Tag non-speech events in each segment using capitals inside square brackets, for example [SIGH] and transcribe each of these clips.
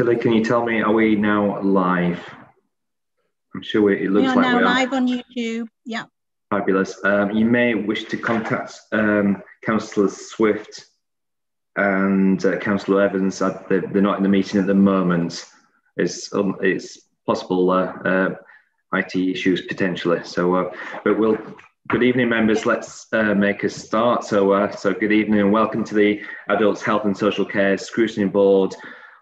Tilly, can you tell me, are we now live? I'm sure we, it looks we are like now we are. live on YouTube. Yeah. Fabulous. Um, you may wish to contact um, Councillor Swift and uh, Councillor Evans. Uh, they're, they're, not in the meeting at the moment. It's, um, it's possible uh, uh IT issues potentially. So, uh, but we'll. Good evening, members. Let's uh, make a start. So, so good evening and welcome to the Adults Health and Social Care Scrutiny Board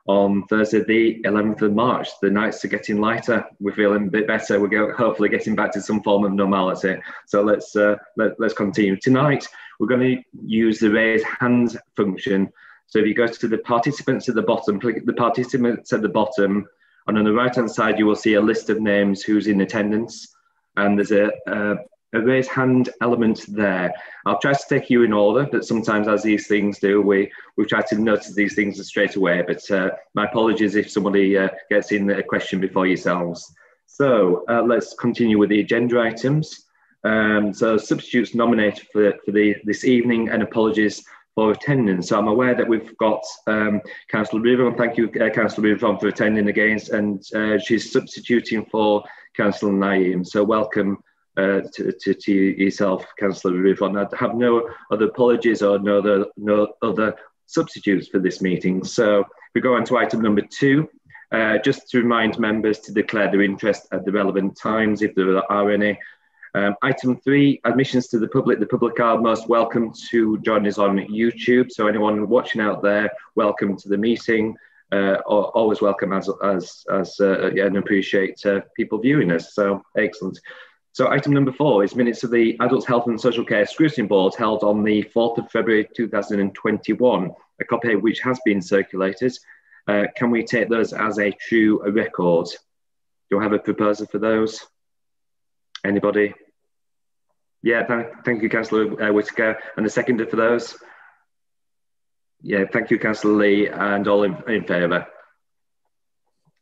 on Thursday, the 11th of March. The nights are getting lighter. We're feeling a bit better. We're hopefully getting back to some form of normality. So let's uh, let, let's continue. Tonight, we're going to use the raise hands function. So if you go to the participants at the bottom, click the participants at the bottom, and on the right hand side, you will see a list of names who's in attendance. And there's a, a a raise hand element there. I'll try to take you in order, but sometimes as these things do, we, we try to notice these things straight away. But uh, my apologies if somebody uh, gets in a question before yourselves. So uh, let's continue with the agenda items. Um, so substitutes nominated for, for the, this evening and apologies for attendance. So I'm aware that we've got um, Councillor Rivon. Thank you, uh, Councillor Rivon, for attending again. And uh, she's substituting for Councillor Naeem. So welcome uh, to, to, to, yourself, Councillor Rivon. I have no other apologies or no other, no other substitutes for this meeting. So we go on to item number two. Uh, just to remind members to declare their interest at the relevant times if there are any. Um, item three, admissions to the public. The public are most welcome to join us on YouTube. So anyone watching out there, welcome to the meeting. Uh, always welcome as, as, as uh, and appreciate uh, people viewing us. So excellent. So item number four is minutes of the Adult Health and Social Care Scrutiny Board held on the 4th of February 2021, a copy of which has been circulated. Uh, can we take those as a true record? Do I have a proposal for those? Anybody? Yeah, thank, thank you, Councillor uh, Whitaker. And the seconder for those? Yeah, thank you, Councillor Lee, and all in, in favour.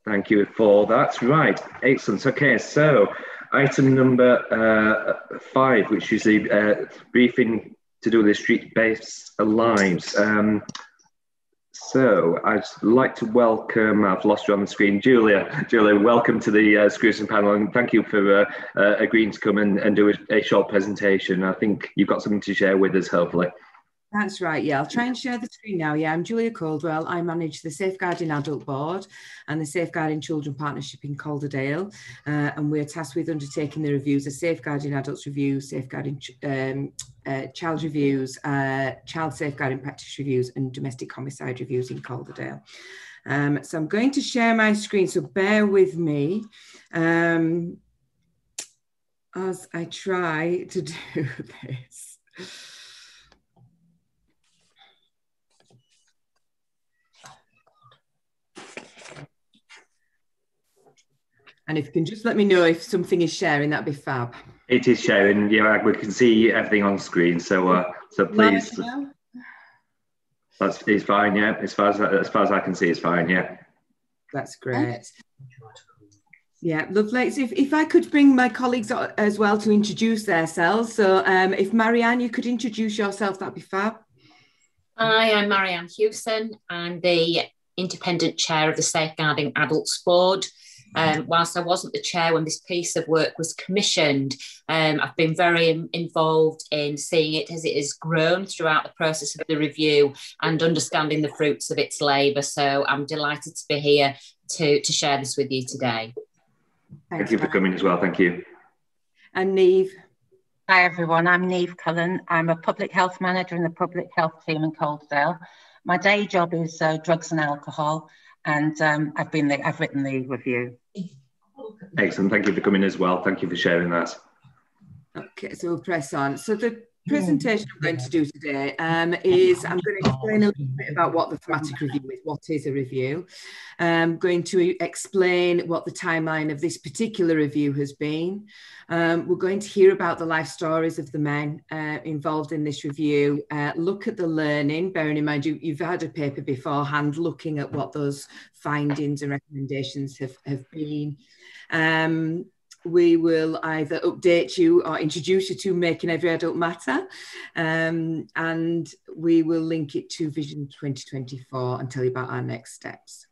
Thank you for that. Right, excellent. Okay, so Item number uh, five, which is the uh, briefing to do with the street-based lives. Um, so I'd like to welcome, I've lost you on the screen, Julia. Julia, welcome to the uh, Scrutiny panel and thank you for uh, uh, agreeing to come and, and do a, a, short presentation. I think you've got something to share with us, hopefully. That's right. Yeah, I'll try and share the screen now. Yeah, I'm Julia Caldwell. I manage the Safeguarding Adult Board and the Safeguarding Children Partnership in Calderdale. Uh, and we're tasked with undertaking the reviews of Safeguarding Adults Reviews, Safeguarding um, uh, Child Reviews, uh, Child Safeguarding Practice Reviews, and Domestic Homicide Reviews in Calderdale. Um, so I'm going to share my screen, so bear with me um, as I try to [LAUGHS] do this. And if you can just let me know if something is sharing, that'd be fab. It is sharing. Yeah, we can see everything on screen. So, uh, so please. That's it's fine. Yeah, as far as as far as I can see, it's fine. Yeah. That's great. Yeah, lovely. So if, if I could bring my colleagues as well to introduce themselves. So um, if Marianne, you could introduce yourself, that'd be fab. Hi, I'm Marianne Hewson. I'm the independent chair of the Safeguarding Adults Board. Um, whilst I wasn't the chair when this piece of work was commissioned, um, I've been very involved in seeing it as it has grown throughout the process of the review and understanding the fruits of its labour. So I'm delighted to be here to, to share this with you today. Thank you for coming as well. Thank you. And Neve. Hi everyone, I'm Neve Cullen. I'm a public health manager in the public health team in Calderdale. My day job is uh, drugs and alcohol, and um, I've been the, I've written the review. Excellent. Thank you for coming as well. Thank you for sharing that. Okay, so we'll press on. So the presentation I'm going to do today um, is I'm going to explain a little bit about what the thematic review is, what is a review. I'm going to explain what the timeline of this particular review has been. Um, we're going to hear about the life stories of the men uh, involved in this review, uh, look at the learning, bearing in mind you, you've had a paper beforehand looking at what those findings and recommendations have, have been. Um, we will either update you or introduce you to Making Every Adult Matter, um, and we will link it to Vision 2024 and tell you about our next steps.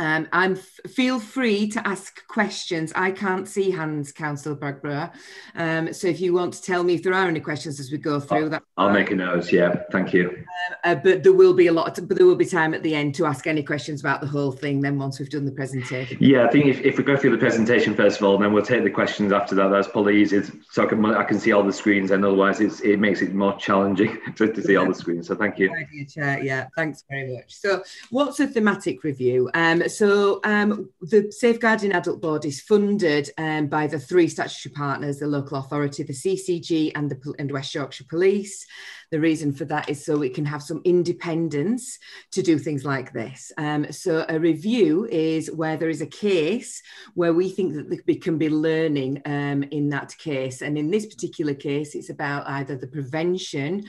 Um, I'm feel free to ask questions. I can't see hands, Councillor Bradburgh. Um, so if you want to tell me if there are any questions as we go through that, I'll make a note. Yeah, thank you. Um, uh, but there will be a lot. but there will be time at the end to ask any questions about the whole thing. Then once we've done the presentation. Yeah, I think if, if we go through the presentation first of all, then we'll take the questions after that. That's probably easier, so I can I can see all the screens, and otherwise it's, it makes it more challenging [LAUGHS] to, to see all the screens. So thank you. Idea, Chair. Yeah, thanks very much. So what's a thematic review? Um, so um, the Safeguarding Adult Board is funded um, by the three statutory partners, the local authority, the CCG and the and West Yorkshire Police. The reason for that is so we can have some independence to do things like this. Um, so a review is where there is a case where we think that we can be learning um, in that case. And in this particular case, it's about either the prevention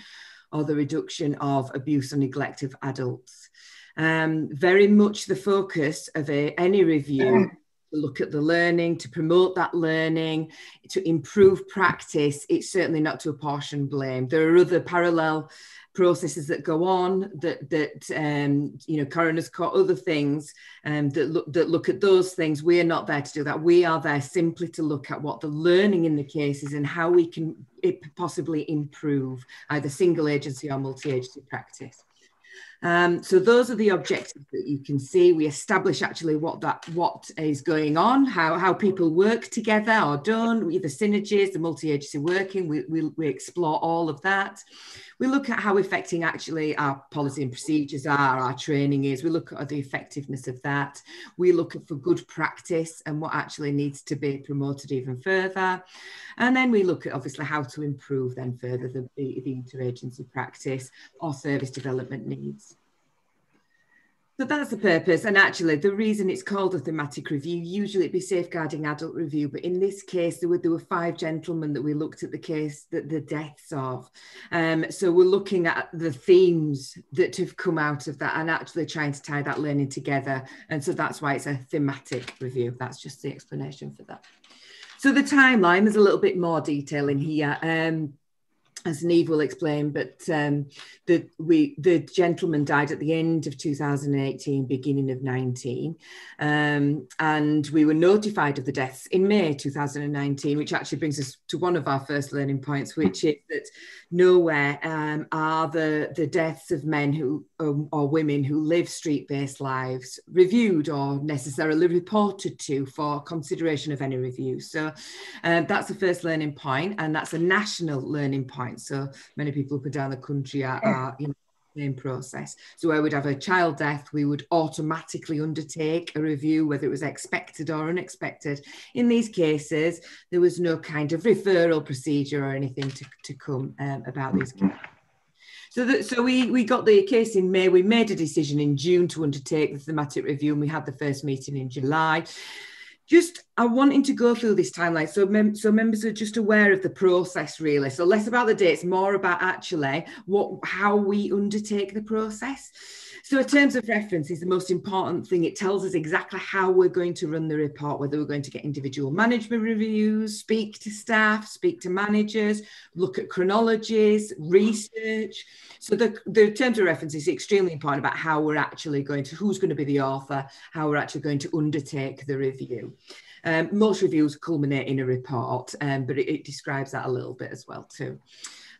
or the reduction of abuse or neglect of adults um, very much the focus of a, any review to look at the learning, to promote that learning, to improve practice. It's certainly not to apportion blame. There are other parallel processes that go on that that um, you know coroner's court other things um, that look that look at those things we are not there to do that we are there simply to look at what the learning in the case is and how we can possibly improve either single agency or multi-agency practice um, so those are the objectives that you can see. We establish actually what that what is going on, how, how people work together or don't, the synergies, the multi-agency working, we, we, we explore all of that. We look at how effective actually our policy and procedures are, our training is. We look at the effectiveness of that. We look for good practice and what actually needs to be promoted even further. And then we look at obviously how to improve then further the, the, the interagency practice or service development needs. So that's the purpose. And actually, the reason it's called a thematic review, usually it'd be safeguarding adult review. But in this case, there were, there were five gentlemen that we looked at the case, that the deaths of. Um, so we're looking at the themes that have come out of that and actually trying to tie that learning together. And so that's why it's a thematic review. That's just the explanation for that. So the timeline, there's a little bit more detail in here. Um, as Neve will explain, but um, the we the gentleman died at the end of 2018, beginning of 19, um, and we were notified of the deaths in May 2019, which actually brings us to one of our first learning points, which is that nowhere um, are the the deaths of men who um, or women who live street-based lives reviewed or necessarily reported to for consideration of any review. So uh, that's the first learning point, and that's a national learning point so many people up and down the country are, are you know, same process. So where we'd have a child death, we would automatically undertake a review, whether it was expected or unexpected. In these cases, there was no kind of referral procedure or anything to, to come um, about these cases. So, so we, we got the case in May. We made a decision in June to undertake the thematic review, and we had the first meeting in July just I wanting to go through this timeline so mem- so members are just aware of the process really. So less about the dates, more about actually what how we undertake the process. So in terms of reference is the most important thing. It tells us exactly how we're going to run the report, whether we're going to get individual management reviews, speak to staff, speak to managers, look at chronologies, research. So the, the terms of reference is extremely important about how we're actually going to, who's going to be the author, how we're actually going to undertake the review. Um, most reviews culminate in a report, um, but it, it describes that a little bit as well too.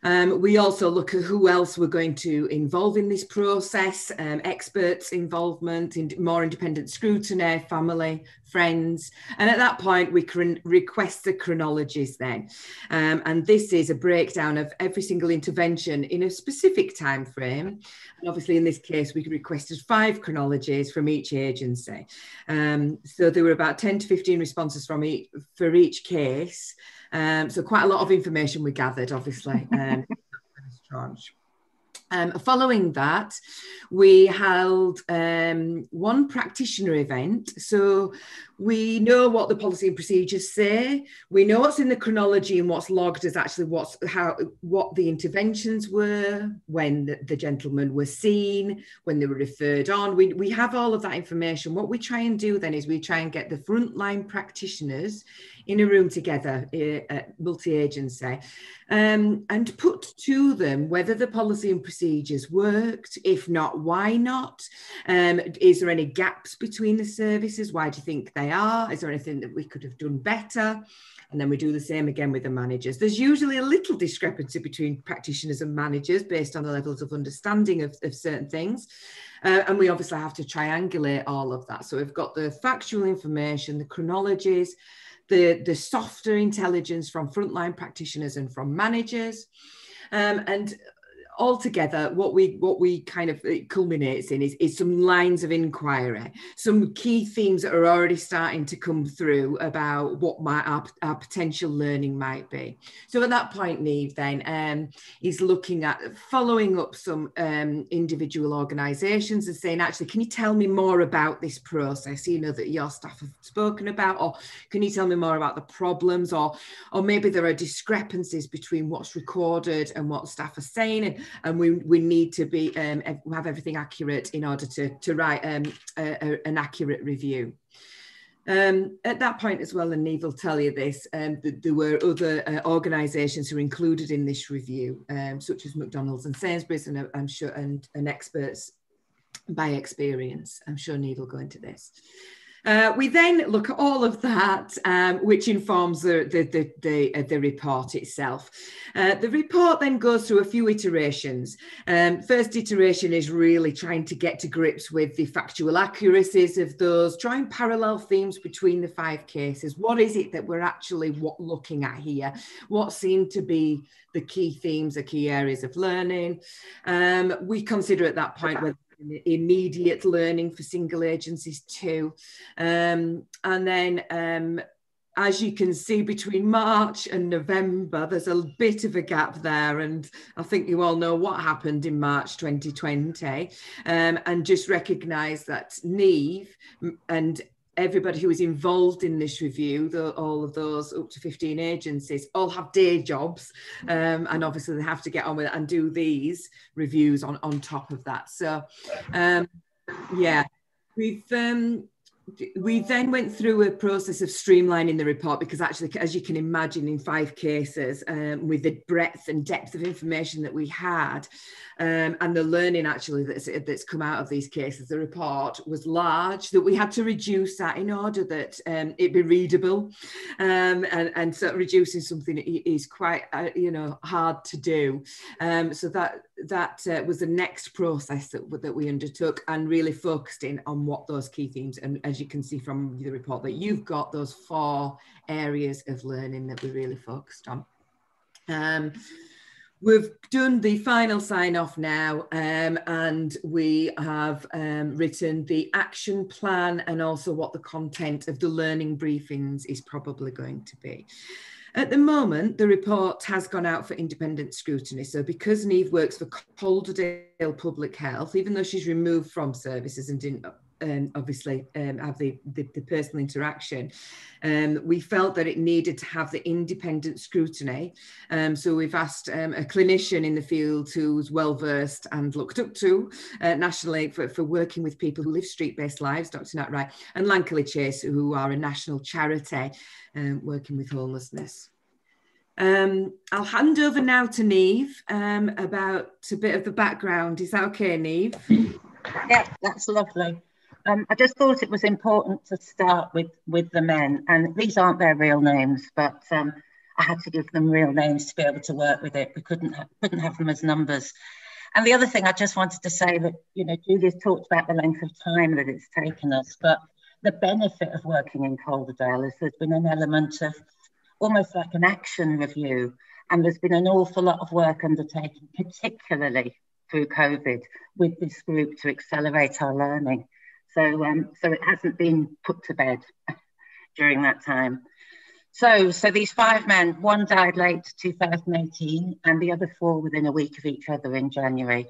Um, we also look at who else we're going to involve in this process, um, experts involvement, in more independent scrutiny, family, friends. And at that point, we can request the chronologies then. Um, and this is a breakdown of every single intervention in a specific time frame. And obviously in this case, we requested five chronologies from each agency. Um, so there were about 10 to 15 responses from each, for each case. Um, so quite a lot of information we gathered, obviously. Um, um, following that, we held um, one practitioner event. So we know what the policy and procedures say. We know what's in the chronology and what's logged as actually what's how what the interventions were when the, the gentlemen were seen, when they were referred on. We, we have all of that information. What we try and do then is we try and get the frontline practitioners in a room together, uh, multi-agency, um, and put to them whether the policy and procedures worked. If not, why not? Um, is there any gaps between the services? Why do you think they are? Is there anything that we could have done better? And then we do the same again with the managers. There's usually a little discrepancy between practitioners and managers based on the levels of understanding of, of certain things. Uh, and we obviously have to triangulate all of that. So we've got the factual information, the chronologies, the, the softer intelligence from frontline practitioners and from managers. Um, and altogether what we what we kind of culminates in is, is some lines of inquiry some key themes that are already starting to come through about what my our, our potential learning might be. So at that point neve then um, is looking at following up some um, individual organizations and saying actually can you tell me more about this process? You know that your staff have spoken about or can you tell me more about the problems or or maybe there are discrepancies between what's recorded and what staff are saying and and we, we need to be um, have everything accurate in order to, to write um, a, a, an accurate review. Um, at that point as well, and Neve will tell you this, um, th there were other uh, organisations who were included in this review, um, such as McDonald's and Sainsbury's, and uh, I'm sure, and, and experts by experience. I'm sure Neve will go into this. Uh, we then look at all of that, um, which informs the, the, the, the, uh, the report itself. Uh, the report then goes through a few iterations. Um, first iteration is really trying to get to grips with the factual accuracies of those, drawing parallel themes between the five cases. What is it that we're actually what, looking at here? What seem to be the key themes, the key areas of learning? Um, we consider at that point whether immediate learning for single agencies too. Um, and then um, as you can see between March and November, there's a bit of a gap there. And I think you all know what happened in March 2020. Um, and just recognize that Neve and everybody who was involved in this review, the, all of those up to 15 agencies, all have day jobs. Um, and obviously they have to get on with it and do these reviews on, on top of that. So, um, yeah, we've um, we then went through a process of streamlining the report because actually as you can imagine in five cases um, with the breadth and depth of information that we had um, and the learning actually that's, that's come out of these cases the report was large that we had to reduce that in order that um, it be readable. Um, and, and so reducing something is quite uh, you know hard to do. Um, so that that uh, was the next process that, that we undertook and really focused in on what those key themes and as you can see from the report that you've got those four areas of learning that we really focused on. Um, we've done the final sign off now um, and we have um, written the action plan and also what the content of the learning briefings is probably going to be. At the moment, the report has gone out for independent scrutiny. So because Neve works for Calderdale Public Health, even though she's removed from services and didn't um, obviously um, have the, the, the, personal interaction. Um, we felt that it needed to have the independent scrutiny. Um, so we've asked um, a clinician in the field who's well versed and looked up to uh, nationally for, for working with people who live street-based lives, Dr. Nat Wright, and Lankelly Chase, who are a national charity um, working with homelessness. Um, I'll hand over now to Neve um, about a bit of the background. Is that okay, Neve? Yeah, that's lovely. Um, I just thought it was important to start with with the men, and these aren't their real names, but um, I had to give them real names to be able to work with it. We couldn't ha- couldn't have them as numbers. And the other thing I just wanted to say that you know Julia's talked about the length of time that it's taken us, but the benefit of working in Calderdale is there's been an element of almost like an action review, and there's been an awful lot of work undertaken, particularly through COVID, with this group to accelerate our learning. So, um, so it hasn't been put to bed [LAUGHS] during that time. So, so these five men, one died late 2018, and the other four within a week of each other in January,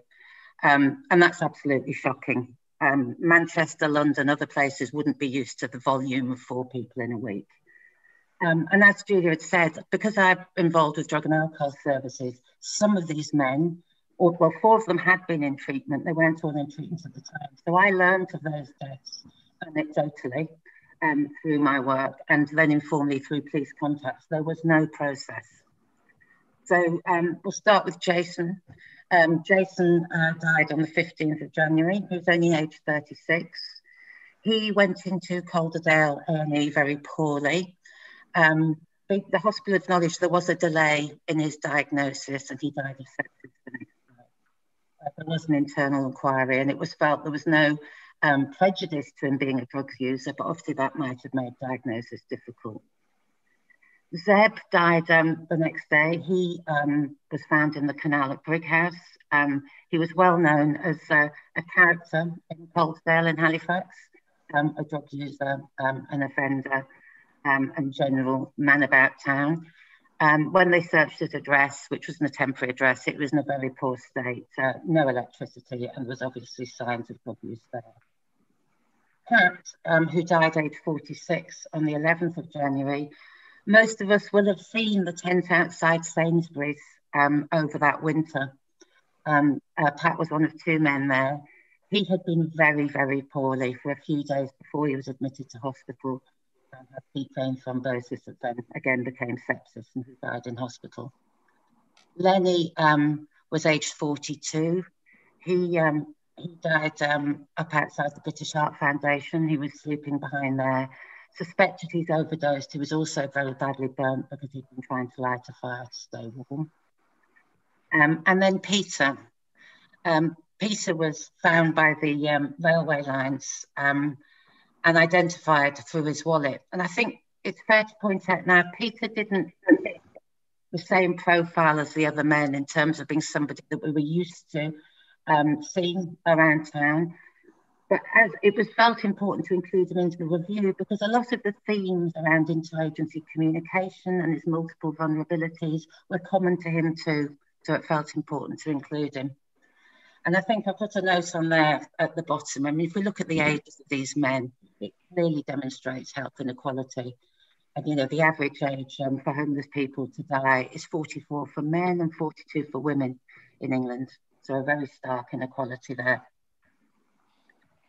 um, and that's absolutely shocking. Um, Manchester, London, other places wouldn't be used to the volume of four people in a week. Um, and as Julia had said, because I'm involved with drug and alcohol services, some of these men or, well, four of them had been in treatment. They weren't all in treatment at the time. So I learned of those deaths anecdotally. um, through my work and then informally through police contacts. There was no process. So um, we'll start with Jason. Um, Jason uh, died on the 15th of January. He was only aged 36. He went into Calderdale A&E very poorly. Um, the, the, hospital acknowledged there was a delay in his diagnosis and he died of sepsis the next day. Uh, there was an internal inquiry and it was felt there was no um, prejudice to him being a drug user, but obviously that might have made diagnosis difficult. Zeb died um, the next day. He um, was found in the canal at Brighouse. Um, he was well known as a, a character in Calderdale in Halifax, um, a drug user, um, an offender, um, and general man about town. When they searched his address, which was in a temporary address, it was in a very poor state, uh, no electricity, and there was obviously signs of drug use there. Pat, um, who died aged 46 on the 11th of January, most of us will have seen the tent outside Sainsbury's um, over that winter. Um, uh, Pat was one of two men there. He had been very, very poorly for a few days before he was admitted to hospital and had ketone thrombosis that then again became sepsis and he died in hospital. Lenny um, was aged 42. He um, he died um, up outside the British Heart Foundation. He was sleeping behind there. Suspected he's overdosed. He was also very badly burnt because he'd been trying to light a fire to stay warm. Um, and then Peter. Um, Peter was found by the um, railway lines and identified through his wallet. And I think it's fair to point out now, Peter didn't the same profile as the other men in terms of being somebody that we were used to um, seen around town. But as it was felt important to include him into the review because a lot of the themes around interagency communication and his multiple vulnerabilities were common to him too. So it felt important to include him. And I think I put a note on there at the bottom. I mean, if we look at the ages of these men, it clearly demonstrates health inequality. And, you know, the average age um, for homeless people to die is 44 for men and 42 for women in England. So a very stark inequality there.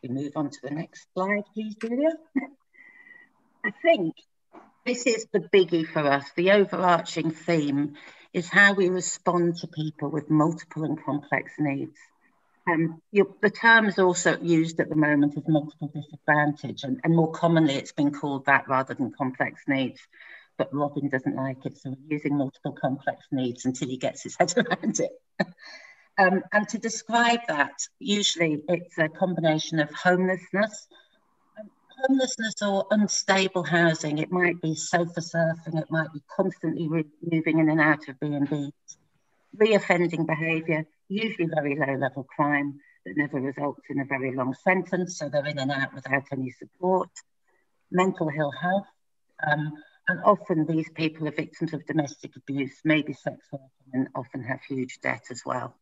We move on to the next slide, please, Julia. I think this is the biggie for us. The overarching theme is how we respond to people with multiple and complex needs. Um, the term is also used at the moment as multiple disadvantage, and, and more commonly it's been called that rather than complex needs. But Robin doesn't like it, so we're using multiple complex needs until he gets his [LAUGHS] head around it. Um, and to describe that, usually it's a combination of homelessness, homelessness or unstable housing. It might be sofa surfing, it might be constantly moving in and out of B&Bs, reoffending behaviour, usually very low level crime that never results in a very long sentence, so they're in and out without any support, mental ill health, um, and often these people are victims of domestic abuse, maybe sexual, and often have huge debt as well.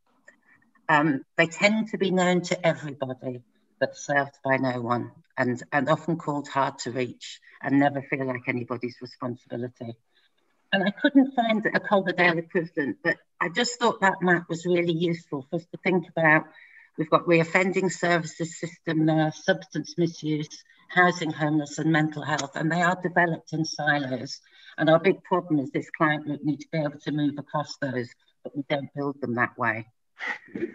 Um, they tend to be known to everybody, but served by no one, and, and often called hard to reach and never feel like anybody's responsibility. And I couldn't find a Calderdale equivalent, but I just thought that map was really useful for us to think about. We've got reoffending services system substance misuse, housing homeless and mental health, and they are developed in silos. And our big problem is this client group need to be able to move across those, but we don't build them that way.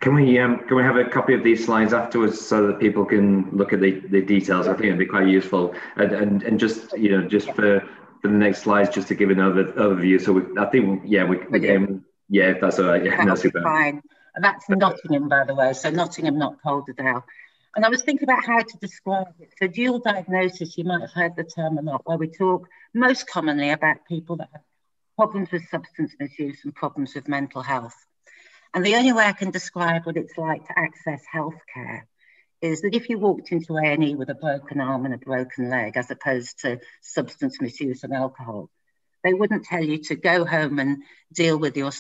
Can we um, can we have a copy of these slides afterwards so that people can look at the, the details? I think it'd be quite useful, and and, and just you know just for for the next slides, just to give an over, overview. So we, I think yeah we, um, yeah that's all right yeah that's super. fine. That's Nottingham by the way, so Nottingham, not Calderdale. And I was thinking about how to describe it. So dual diagnosis, you might have heard the term a lot, where we talk most commonly about people that have problems with substance misuse and problems with mental health. And the only way I can describe what it's like to access healthcare is that if you walked into A&E with a broken arm and a broken leg, as opposed to substance misuse and alcohol, they wouldn't tell you to go home and deal with your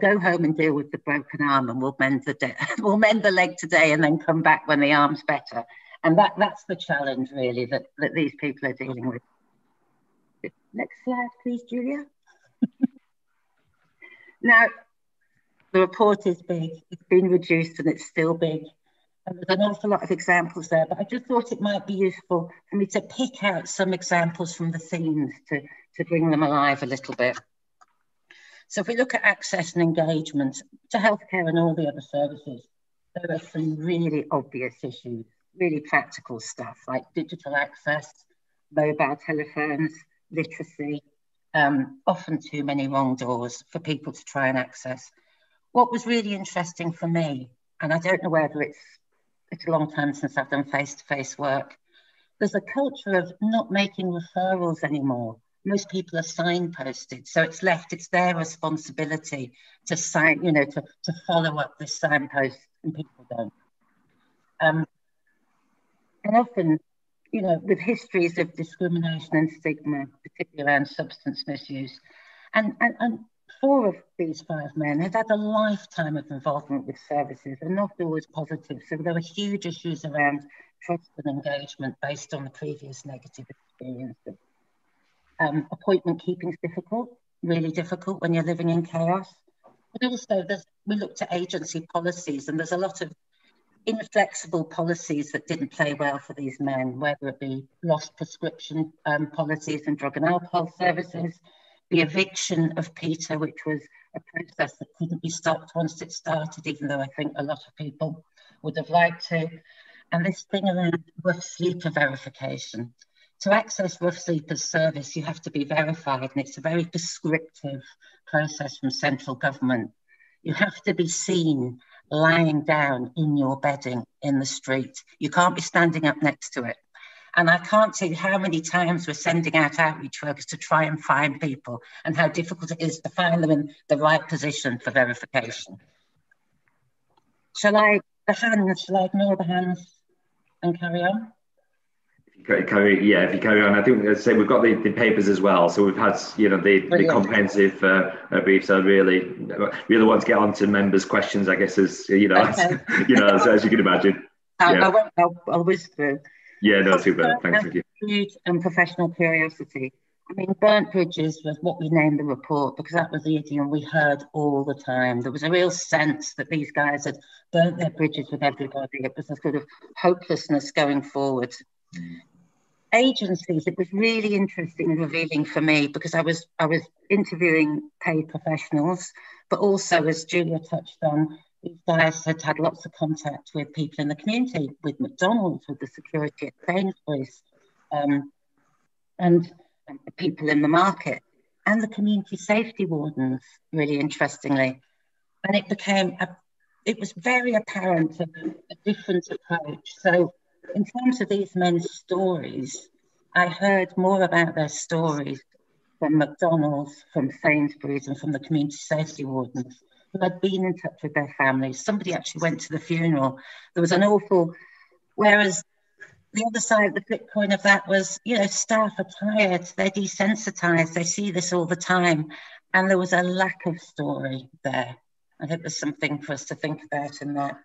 go home and deal with the broken arm, and we'll mend the de- [LAUGHS] we'll mend the leg today, and then come back when the arm's better. And that that's the challenge really that that these people are dealing with. Next slide, please, Julia. [LAUGHS] now, the report is big. It's been reduced and it's still big. And there's an awful lot of examples there, but I just thought it might be useful for me to pick out some examples from the themes to, to bring them alive a little bit. So if we look at access and engagement to healthcare and all the other services, there are some really obvious issues, really practical stuff like digital access, mobile telephones, literacy, um, often too many wrong doors for people to try and access. What was really interesting for me, and I don't know whether it's it's a long time since I've done face-to-face work, there's a culture of not making referrals anymore. Most people are signposted, so it's left, it's their responsibility to sign, you know, to, to follow up this signpost, and people don't. Um, and often you know, with histories of discrimination and stigma, particularly around substance misuse. And, and, and four of these five men had had a lifetime of involvement with services and not always positive. So there were huge issues around trust and engagement based on the previous negative experiences. Um, appointment keeping is difficult, really difficult when you're living in chaos. But also, we looked at agency policies, and there's a lot of inflexible policies that didn't play well for these men, whether it be lost prescription um, policies and drug and alcohol services, the eviction of Peter, which was a process that couldn't be stopped once it started, even though I think a lot of people would have liked to. And this thing around rough sleeper verification. To access rough sleepers service, you have to be verified, and it's a very prescriptive process from central government. You have to be seen lying down in your bedding in the street. You can't be standing up next to it. And I can't tell you how many times we're sending out outreach workers to try and find people and how difficult it is to find them in the right position for verification. Shall I, the hands, shall I ignore the hands and carry on? carry, yeah, if you carry on, I think as I say we've got the, the papers as well. So we've had you know the, the comprehensive uh, uh, brief. So really, really want to get on to members' questions. I guess as you know, okay. as, [LAUGHS] you know, as, as, you can imagine. I'll, yeah. I won't, I'll, I'll whiz through. Yeah, no, super. Thanks, you. And professional curiosity. I mean, burnt bridges was what we named the report because that was the idiom we heard all the time. There was a real sense that these guys had burnt their bridges with everybody. It was a sort of hopelessness going forward. Mm agencies, it was really interesting and revealing for me because I was I was interviewing paid professionals, but also as Julia touched on, guys had had lots of contact with people in the community, with McDonald's, with the security at Sainsbury's, um, and, people in the market, and the community safety wardens, really interestingly. And it became a, it was very apparent a, a different approach. So in terms of these men's stories, I heard more about their stories from McDonald's, from Sainsbury's, and from the community safety wardens had been in touch with their families. Somebody actually went to the funeral. There was an awful, whereas the other side the flip coin of that was, you know, staff are tired, they're desensitized, they see this all the time. And there was a lack of story there. I think there's something for us to think about in that.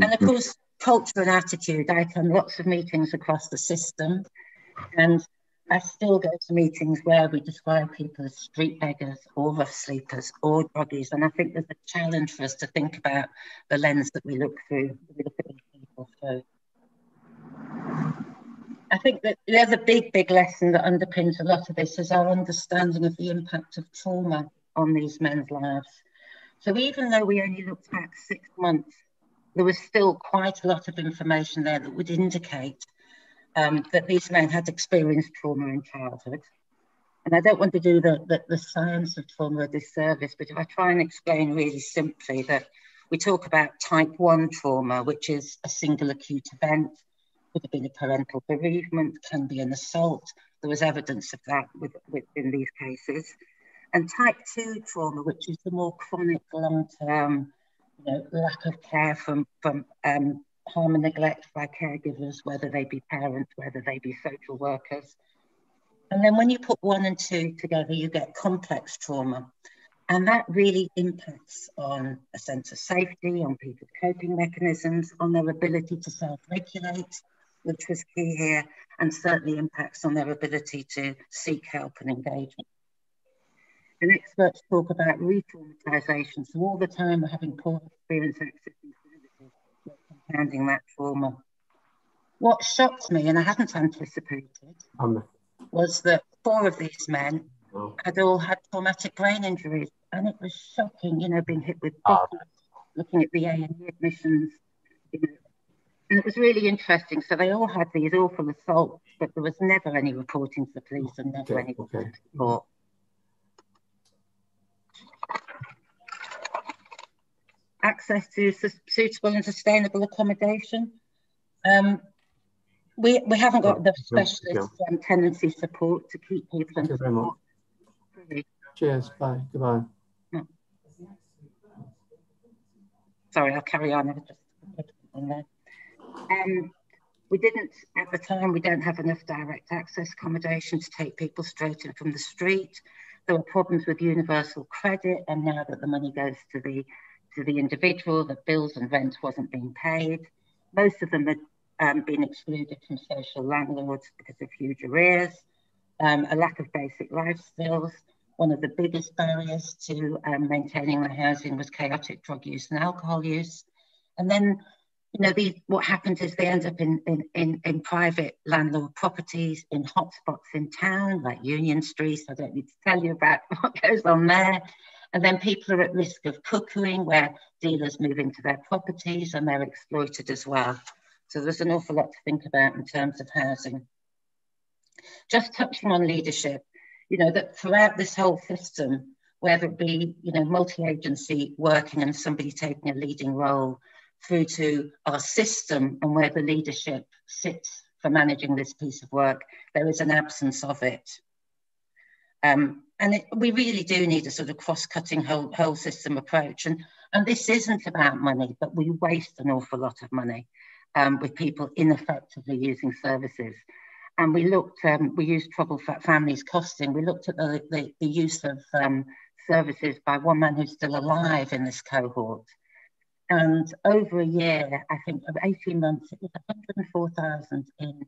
And of course, culture and attitude. I've done lots of meetings across the system, and I still go to meetings where we describe people as street beggars or rough sleepers or druggies. And I think there's a challenge for us to think about the lens that we look through, we look at people through. I think that the other big, big lesson that underpins a lot of this is our understanding of the impact of trauma on these men's lives. So even though we only looked back six months there was still quite a lot of information there that would indicate um, that these men had experienced trauma in childhood. And I don't want to do the, the, the science of trauma a disservice, but if I try and explain really simply that we talk about type 1 trauma, which is a single acute event, could have been a parental bereavement, can be an assault. There was evidence of that with, with, in these cases. And type 2 trauma, which is the more chronic, long term you know, lack of care from, from um, harm and neglect by caregivers, whether they be parents, whether they be social workers. And then when you put one and two together, you get complex trauma. And that really impacts on a sense of safety, on people's coping mechanisms, on their ability to self regulate, which was key here, and certainly impacts on their ability to seek help and engagement. And experts talk about re-traumatization. So all the time we're having poor experience accessing services, understanding that trauma. What shocked me, and I hadn't anticipated, um, was that four of these men oh. had all had traumatic brain injuries, and it was shocking. You know, being hit with oh. looking at the A and E admissions, you know, and it was really interesting. So they all had these awful assaults, but there was never any reporting to the police and never okay, any okay. report. Access to suitable and sustainable accommodation. Um, we, we haven't got the specialist um, tenancy support to keep people Thank you very much. Cheers. Bye. Goodbye. Sorry, I'll carry on. I just. Um, we didn't, at the time, we don't have enough direct access accommodation to take people straight in from the street. There were problems with universal credit, and now that the money goes to the to the individual, that bills and rent wasn't being paid. Most of them had um, been excluded from social landlords because of huge arrears, um, a lack of basic life skills. One of the biggest barriers to um, maintaining the housing was chaotic drug use and alcohol use. And then you know, what happens is they end up in, in, in, in private landlord properties in hotspots in town, like Union Street. I don't need to tell you about [LAUGHS] what goes on there. And then people are at risk of cuckooing, where dealers move into their properties and they're exploited as well. So there's an awful lot to think about in terms of housing. Just touching on leadership, you know, that throughout this whole system, whether it be, you know, multi-agency working and somebody taking a leading role, through to our system and where the leadership sits for managing this piece of work, there is an absence of it. Um, and it, we really do need a sort of cross-cutting whole, whole system approach. And, and this isn't about money, but we waste an awful lot of money um, with people ineffectively using services. And we looked, um, we used Trouble Families Costing. We looked at the, the, the use of um, services by one man who's still alive in this cohort. And over a year, I think of 18 months, it was 104,000 in,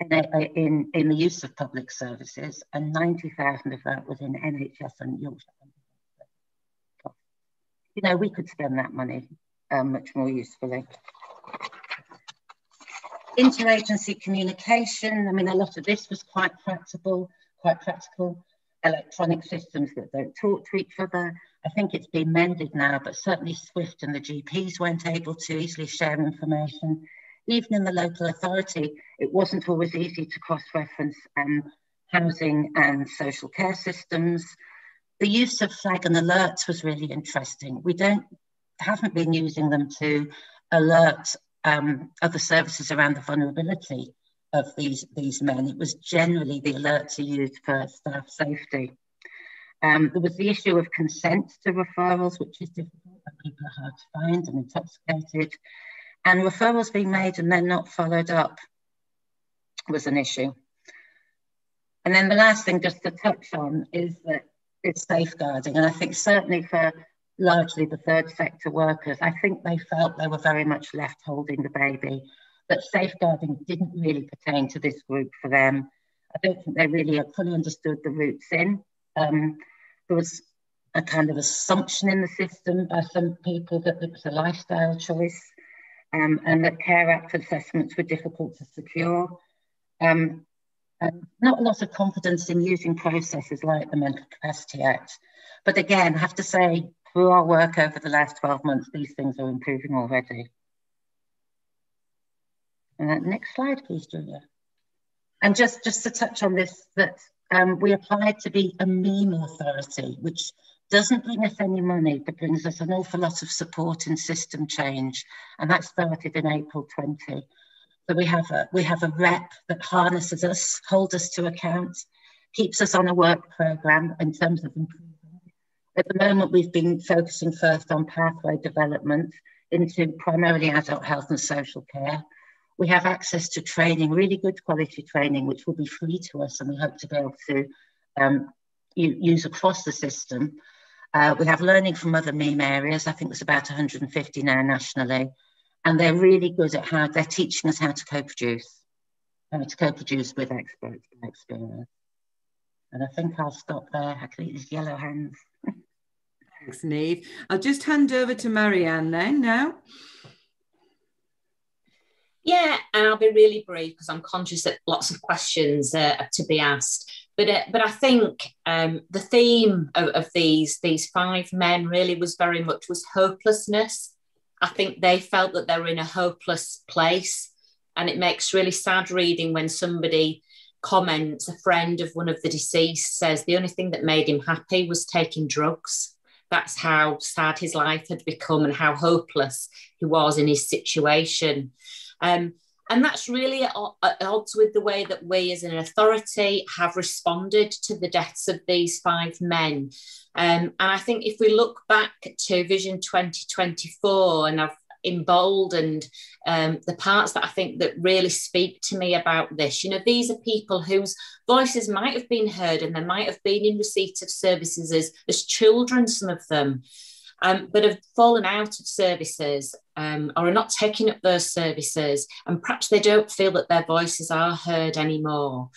in, in, in the use of public services, and 90,000 of that was in NHS and Yorkshire. You know, we could spend that money um, much more usefully. Interagency communication, I mean, a lot of this was quite practical, quite practical. Electronic systems that don't talk to each other, I think it's been mended now, but certainly Swift and the GPs weren't able to easily share information. Even in the local authority, it wasn't always easy to cross-reference um, housing and social care systems. The use of flag and alerts was really interesting. We don't haven't been using them to alert um, other services around the vulnerability of these, these men. It was generally the alerts are used for staff safety. Um, there was the issue of consent to referrals, which is difficult when people are hard to find and intoxicated. And referrals being made and then not followed up was an issue. And then the last thing just to touch on is that it's safeguarding. And I think certainly for largely the third sector workers, I think they felt they were very much left holding the baby, that safeguarding didn't really pertain to this group for them. I don't think they really fully understood the roots in. Um, there was a kind of assumption in the system by some people that it was a lifestyle choice um, and that Care Act assessments were difficult to secure. Um, and not a lot of confidence in using processes like the Mental Capacity Act. But again, I have to say, through our work over the last 12 months, these things are improving already. And next slide, please, Julia. And just, just to touch on this, that um, we applied to be a MEAM authority, which doesn't bring us any money, but brings us an awful lot of support and system change. And that started in April 20. So we have a, we have a rep that harnesses us, holds us to account, keeps us on a work program in terms of improvement. At the moment, we've been focusing first on pathway development into primarily adult health and social care. We have access to training, really good quality training, which will be free to us, and we hope to be able to um, use across the system. Uh, we have learning from other MEAM areas. I think there's about 150 now nationally, and they're really good at how they're teaching us how to co-produce, how to co-produce with experts and experience. And I think I'll stop there. I can these yellow hands. Thanks, Neve. I'll just hand over to Marianne then now. Yeah, and I'll be really brief because I'm conscious that lots of questions uh, are to be asked. But uh, but I think um, the theme of, of these these five men really was very much was hopelessness. I think they felt that they were in a hopeless place, and it makes really sad reading when somebody comments. A friend of one of the deceased says the only thing that made him happy was taking drugs that's how sad his life had become and how hopeless he was in his situation. Um, and that's really at, odds with the way that we as an authority have responded to the deaths of these five men. Um, and I think if we look back to Vision 2024, and I've emboldened um, the parts that I think that really speak to me about this. You know, these are people whose voices might have been heard and they might have been in receipt of services as, as children, some of them um, but have fallen out of services um, or are not taking up those services, and perhaps they don't feel that their voices are heard anymore.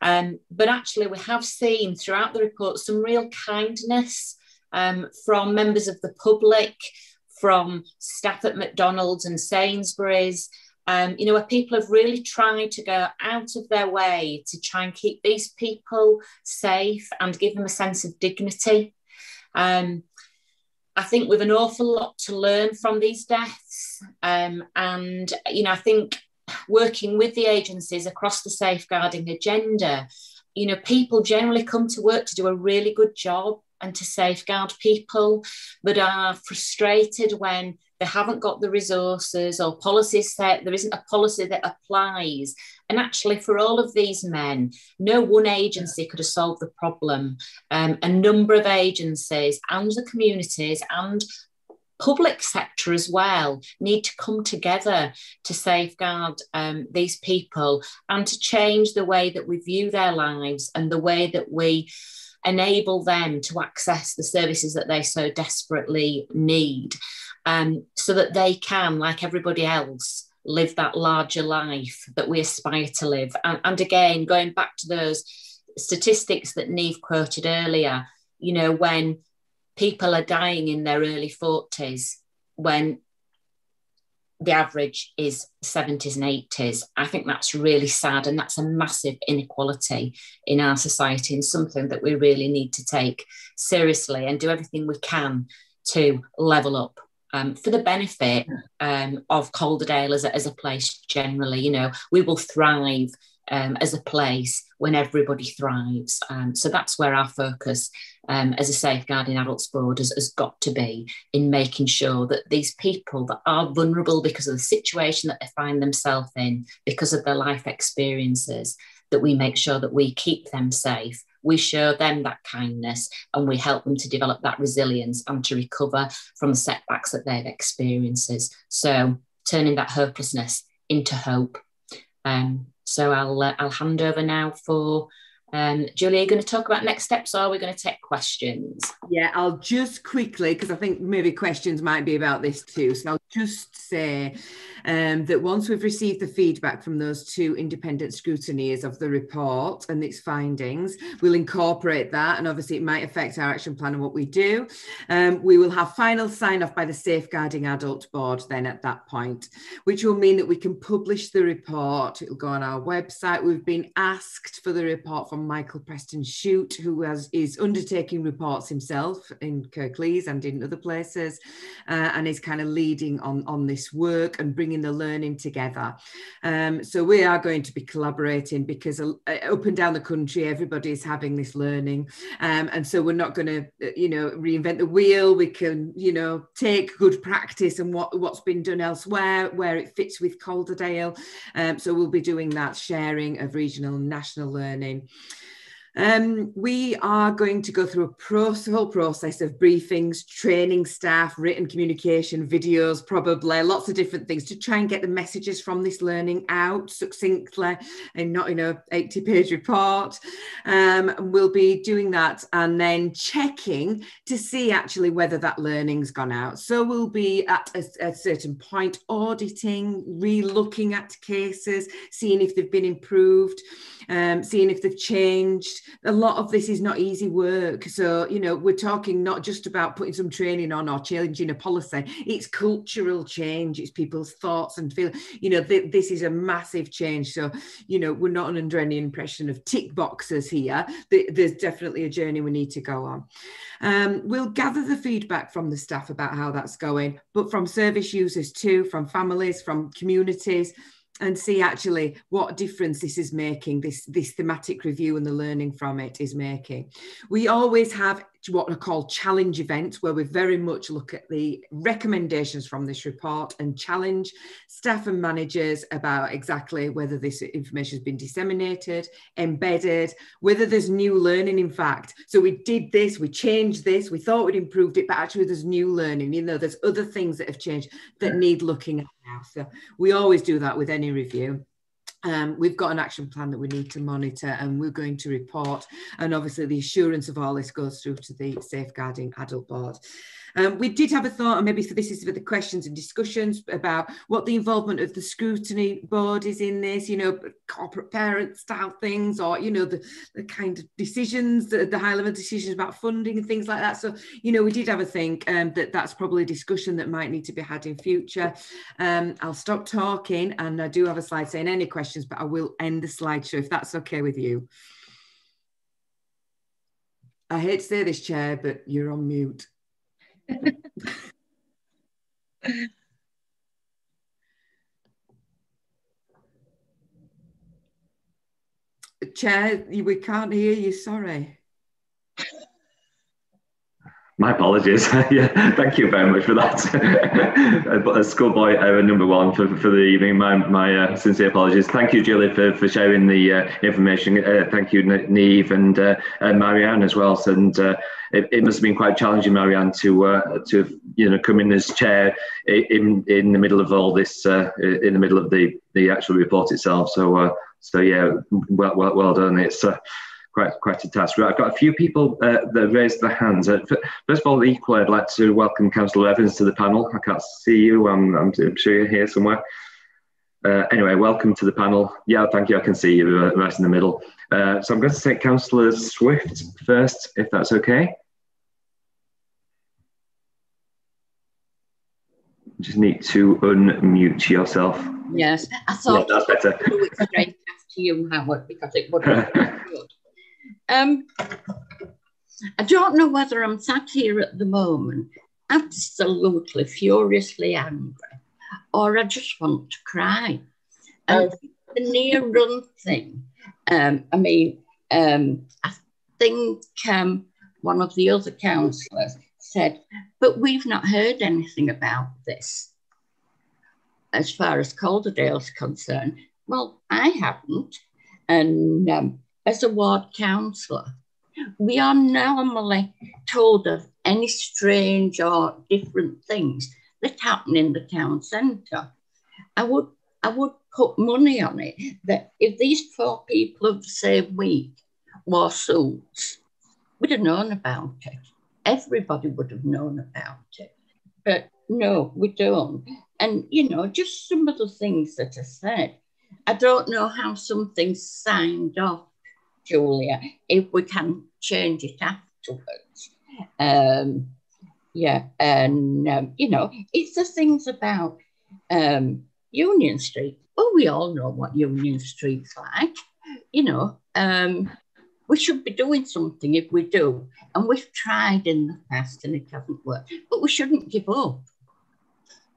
Um, but actually, we have seen throughout the report some real kindness um, from members of the public, from staff at McDonald's and Sainsbury's. Um, you know, where people have really tried to go out of their way to try and keep these people safe and give them a sense of dignity. Um, I think we've an awful lot to learn from these deaths. Um, and, you know, I think working with the agencies across the safeguarding agenda, you know, people generally come to work to do a really good job and to safeguard people, but are frustrated when they haven't got the resources or policies set, there isn't a policy that applies. And actually, for all of these men, no one agency could have solved the problem. Um, a number of agencies and the communities and public sector as well need to come together to safeguard um, these people and to change the way that we view their lives and the way that we enable them to access the services that they so desperately need um, so that they can, like everybody else, live that larger life that we aspire to live. And, and again, going back to those statistics that Neve quoted earlier, you know, when people are dying in their early 40s, when the average is 70s and 80s. I think that's really sad, and that's a massive inequality in our society, and something that we really need to take seriously and do everything we can to level up um, for the benefit um, of Calderdale as a, as a place generally. You know, we will thrive um, as a place when everybody thrives. Um, so that's where our focus um, as a safeguarding adults board has, has, got to be in making sure that these people that are vulnerable because of the situation that they find themselves in, because of their life experiences, that we make sure that we keep them safe we show them that kindness and we help them to develop that resilience and to recover from the setbacks that they've experienced. So turning that hopelessness into hope. Um, so I'll uh, I'll hand over now for um, Julie, are you going to talk about next steps or are we going to take questions? Yeah, I'll just quickly, because I think maybe questions might be about this too. So I'll just say um, that once we've received the feedback from those two independent scrutineers of the report and its findings, we'll incorporate that. And obviously, it might affect our action plan and what we do. Um, we will have final sign off by the Safeguarding Adult Board then at that point, which will mean that we can publish the report. It'll go on our website. We've been asked for the report from Michael Preston-Shoot, who has, is undertaking reports himself in Kirklees and in other places, uh, and is kind of leading on, on this work and bringing the learning together. Um, so we are going to be collaborating because uh, up and down the country, everybody is having this learning. Um, and so we're not going to, uh, you know, reinvent the wheel. We can, you know, take good practice and what, what's been done elsewhere, where it fits with Calderdale. Um, so we'll be doing that sharing of regional and national learning. Um, we are going to go through a pro- whole process of briefings, training staff, written communication, videos, probably lots of different things to try and get the messages from this learning out succinctly and not in a 80 page report. Um, we'll be doing that and then checking to see actually whether that learning's gone out. So we'll be at a, a certain point auditing, re looking at cases, seeing if they've been improved. um, seeing if they've changed. A lot of this is not easy work. So, you know, we're talking not just about putting some training on or changing a policy, it's cultural change, it's people's thoughts and feel, you know, th- this is a massive change. So, you know, we're not under any impression of tick boxes here. There's definitely a journey we need to go on. Um, we'll gather the feedback from the staff about how that's going, but from service users too, from families, from communities, and see actually what difference this is making this this thematic review and the learning from it is making. We always have what are called challenge events where we very much look at the recommendations from this report and challenge staff and managers about exactly whether this information has been disseminated embedded whether there's new learning in fact. So we did this we changed this we thought we'd improved it but actually there's new learning. You know there's other things that have changed that need looking at now. So we always do that with any review. Um, we've got an action plan that we need to monitor and we're going to report. And obviously the assurance of all this goes through to the Safeguarding Adult Board. Um, we did have a thought, and maybe for this is for the questions and discussions about what the involvement of the scrutiny board is in this, you know, corporate parent style things, or, you know, the, the kind of decisions, the, the high level decisions about funding and things like that. So, you know, we did have a think um, that that's probably a discussion that might need to be had in future. Um, I'll stop talking, and I do have a slide saying any questions, but I will end the slideshow if that's okay with you. I hate to say this, Chair, but you're on mute. Chair, we can't hear you, sorry. My apologies. [LAUGHS] yeah, thank you very much for that. [LAUGHS] uh, schoolboy uh, number one for, for the evening. My, my uh, sincere apologies. Thank you, Julie, for, for sharing the uh, information. Uh, thank you, Neve and uh, Marianne as well. And it, it, must have been quite challenging, Marianne, to to you know come in as chair in in the middle of all this, in the middle of the the actual report itself. So so yeah, well well, well done. It's quite quite a task. Right, I've got a few people uh, that raised their hands. Uh, first of all, equally, I'd like to welcome Councillor Evans to the panel. I can't see you. I'm, I'm, I'm sure you're here somewhere. Uh, anyway, welcome to the panel. Yeah, thank you. I can see you uh, right in the middle. Uh, so I'm going to take Councillor Swift first, if that's okay. Just need to unmute yourself. Yes, I thought yeah, that's better. it's straight after you, Howard, because it would. [LAUGHS] Um, I don't know whether I'm sat here at the moment absolutely furiously angry or I just want to cry. And oh. the near run thing, um, I mean, um, I think um, one of the other councillors said, but we've not heard anything about this as far as Calderdale's concerned. Well, I haven't. And um, as a ward councillor, we are normally told of any strange or different things that happen in the town centre. I would I would put money on it that if these four people of the same week wore suits, we'd have known about it. Everybody would have known about it. But no, we don't. And you know, just some of the things that are said. I don't know how something signed off Julia, if we can change it afterwards. Um, yeah, and um, you know, it's the things about um, Union Street. Well, we all know what Union Street's like. You know, um, we should be doing something if we do. And we've tried in the past and it hasn't worked, but we shouldn't give up.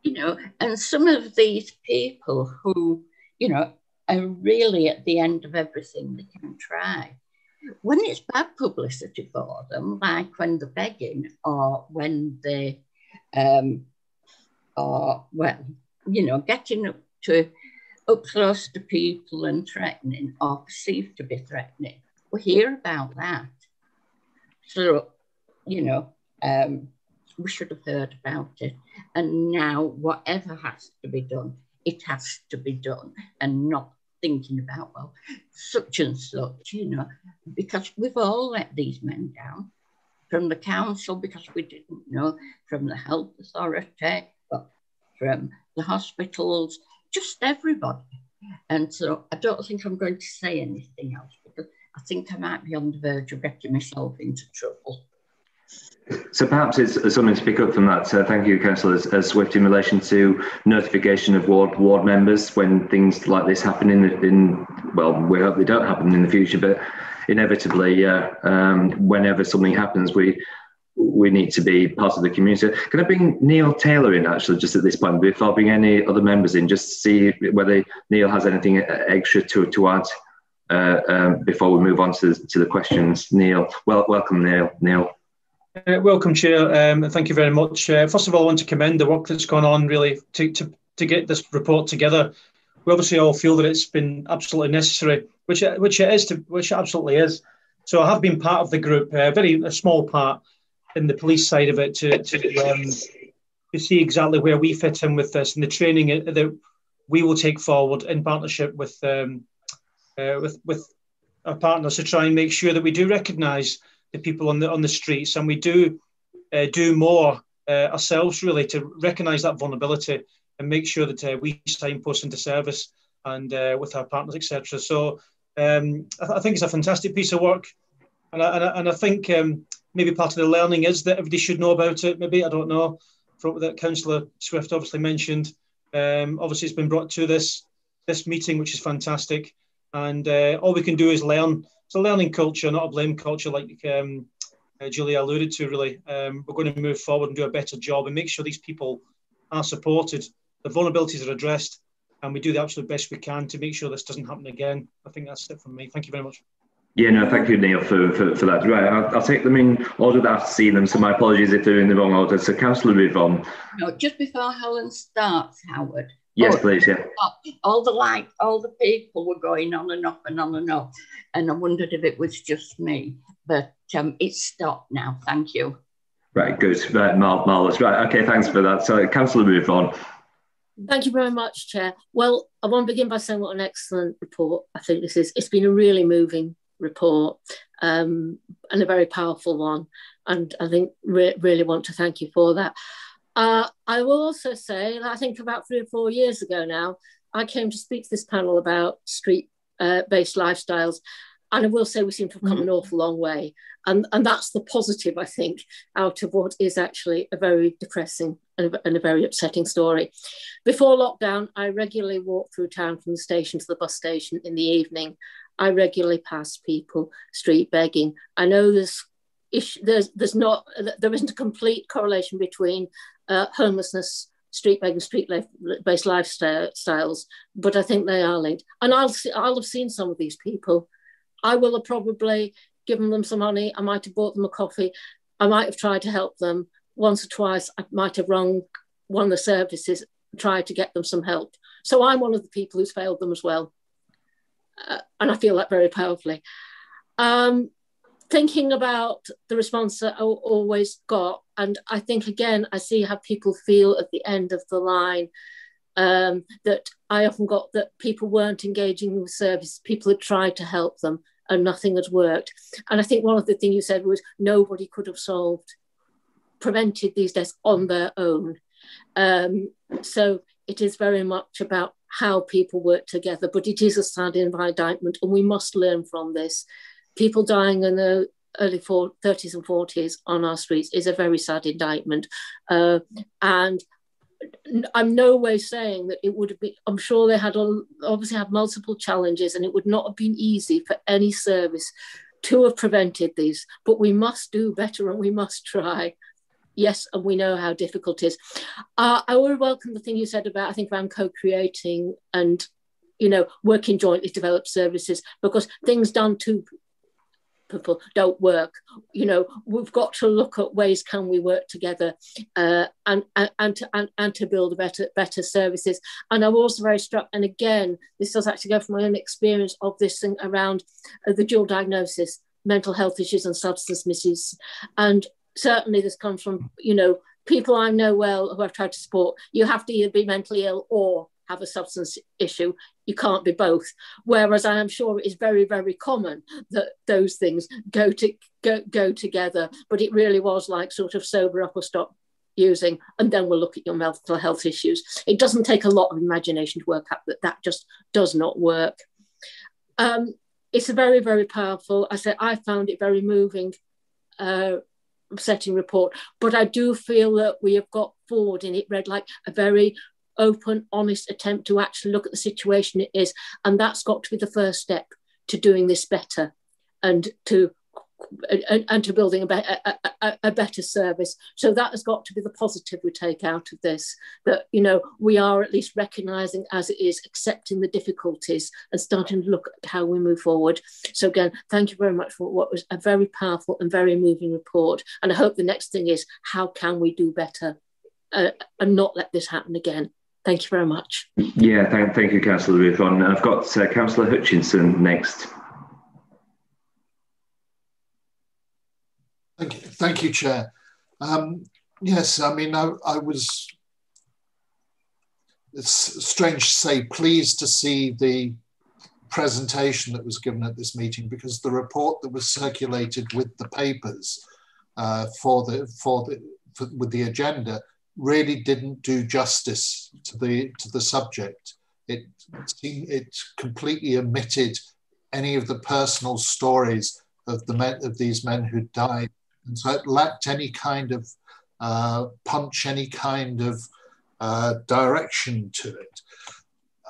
You know, and some of these people who, you know, are really at the end of everything they can try. When it's bad publicity for them, like when they're begging or when they um, are, well, you know, getting up to up close to people and threatening or perceived to be threatening, we hear about that. So, you know, um, we should have heard about it. And now, whatever has to be done, it has to be done and not thinking about, well, such and such, you know, because we've all let these men down from the council because we didn't know, from the health authority, from the hospitals, just everybody. And so I don't think I'm going to say anything else because I think I might be on the verge of getting myself into trouble. So perhaps it's something to pick up from that. So thank you, Councillor Swift, in relation to notification of ward ward members when things like this happen in the, in well, we hope they don't happen in the future, but inevitably, uh, um, whenever something happens, we we need to be part of the community. Can I bring Neil Taylor in actually just at this point before I bring any other members in, just to see whether Neil has anything extra to to add uh, um, before we move on to to the questions. Neil, well, welcome, Neil. Neil. Uh, welcome, Chair. Um, thank you very much. Uh, first of all, I want to commend the work that's gone on really to, to, to get this report together. We obviously all feel that it's been absolutely necessary, which which it is, to, which it absolutely is. So I have been part of the group, a uh, very a small part in the police side of it, to to, um, to see exactly where we fit in with this and the training that we will take forward in partnership with um, uh, with with our partners to try and make sure that we do recognise the people on the on the streets, and we do uh, do more uh, ourselves really to recognise that vulnerability and make sure that uh, we signpost into service and uh, with our partners, etc. So um, I, th- I, think it's a fantastic piece of work, and I, and I, and I think um, maybe part of the learning is that everybody should know about it. Maybe I don't know. From that Councillor Swift obviously mentioned, um, obviously it's been brought to this this meeting, which is fantastic, and uh, all we can do is learn it's a learning culture, not a blame culture, like um, uh, Julia alluded to. Really, um, we're going to move forward and do a better job and make sure these people are supported, the vulnerabilities are addressed, and we do the absolute best we can to make sure this doesn't happen again. I think that's it from me. Thank you very much. Yeah, no, thank you, Neil, for, for, for that. Right, I'll, I'll, take them in order that I've seen them. So my apologies if they're in the wrong order. So Councillor Rivron. No, just before Helen starts, Howard, Yes, oh, please. Yeah. All the light, all the people were going on and off and on and off, and I wondered if it was just me, but um, it's stopped now. Thank you. Right, good. Right, Mar- marvelous. Right, okay. Thanks for that. So, Councillor, move on. Thank you very much, Chair. Well, I want to begin by saying what an excellent report I think this is. It's been a really moving report um, and a very powerful one. And I think re- really want to thank you for that. Uh, I will also say I think about three or four years ago now, I came to speak to this panel about street uh, based lifestyles. And I will say we seem to have come mm-hmm. an awful long way. And, and that's the positive, I think, out of what is actually a very depressing and a, and a very upsetting story. Before lockdown, I regularly walked through town from the station to the bus station in the evening. I regularly pass people street begging. I know there's there's there's not there isn't a complete correlation between uh, homelessness, street begging, street-based lifestyles, but I think they are linked. And I'll see, I'll have seen some of these people. I will have probably given them some money. I might have bought them a coffee. I might have tried to help them once or twice. I might have rung one of the services, tried to get them some help. So I'm one of the people who's failed them as well. Uh, and I feel that very powerfully. Um, thinking about the response that I always got, and I think again, I see how people feel at the end of the line. Um, that I often got that people weren't engaging with service, people had tried to help them and nothing had worked. And I think one of the things you said was nobody could have solved, prevented these deaths on their own. Um, so it is very much about how people work together, but it is a sad indictment, and we must learn from this people dying in the early 30s and 40s on our streets is a very sad indictment. Uh, and I'm no way saying that it would have been, I'm sure they had obviously had multiple challenges and it would not have been easy for any service to have prevented these, but we must do better and we must try. Yes, and we know how difficult it is. Uh, I would welcome the thing you said about, I think, around co creating and you know, working jointly develop services because things done to people don't work. You know we've got to look at ways can we work together uh, and, and, and, to, and, and to build better better services. And i'm also very struck and again this does actually go from my own experience of this thing around uh, the dual diagnosis mental health issues and substance misuse. And certainly this comes from you know people i know well who i've tried to support. You have to either be mentally ill or have a substance issue. You can't be both. Whereas I am sure it is very, very common that those things go to go, go together. But it really was like sort of sober up or stop using, and then we'll look at your mental health issues. It doesn't take a lot of imagination to work out that that just does not work. Um, it's a very, very powerful. I said I found it very moving uh, setting report, but I do feel that we have got forward and it read like a very open, honest attempt to actually look at the situation it is. And that's got to be the first step to doing this better and to and, and to building a, be- a, a, a, better service. So that has got to be the positive we take out of this. That you know we are at least recognising as it is, accepting the difficulties, and starting to look at how we move forward. So again, thank you very much for what was a very powerful and very moving report. And I hope the next thing is how can we do better uh, and not let this happen again. Thank you very much. Yeah, thank, thank you, Councillor Rivron. I've got uh, Councillor Hutchinson next. Thank you, thank you Chair. Um, yes, I mean, I, I was, it's strange to say, pleased to see the presentation that was given at this meeting because the report that was circulated with the papers uh, for the for the for, with the agenda really didn't do justice to the to the subject. It it completely omitted any of the personal stories of the men of these men who died and so it lacked any kind of uh, punch, any kind of uh, direction to it.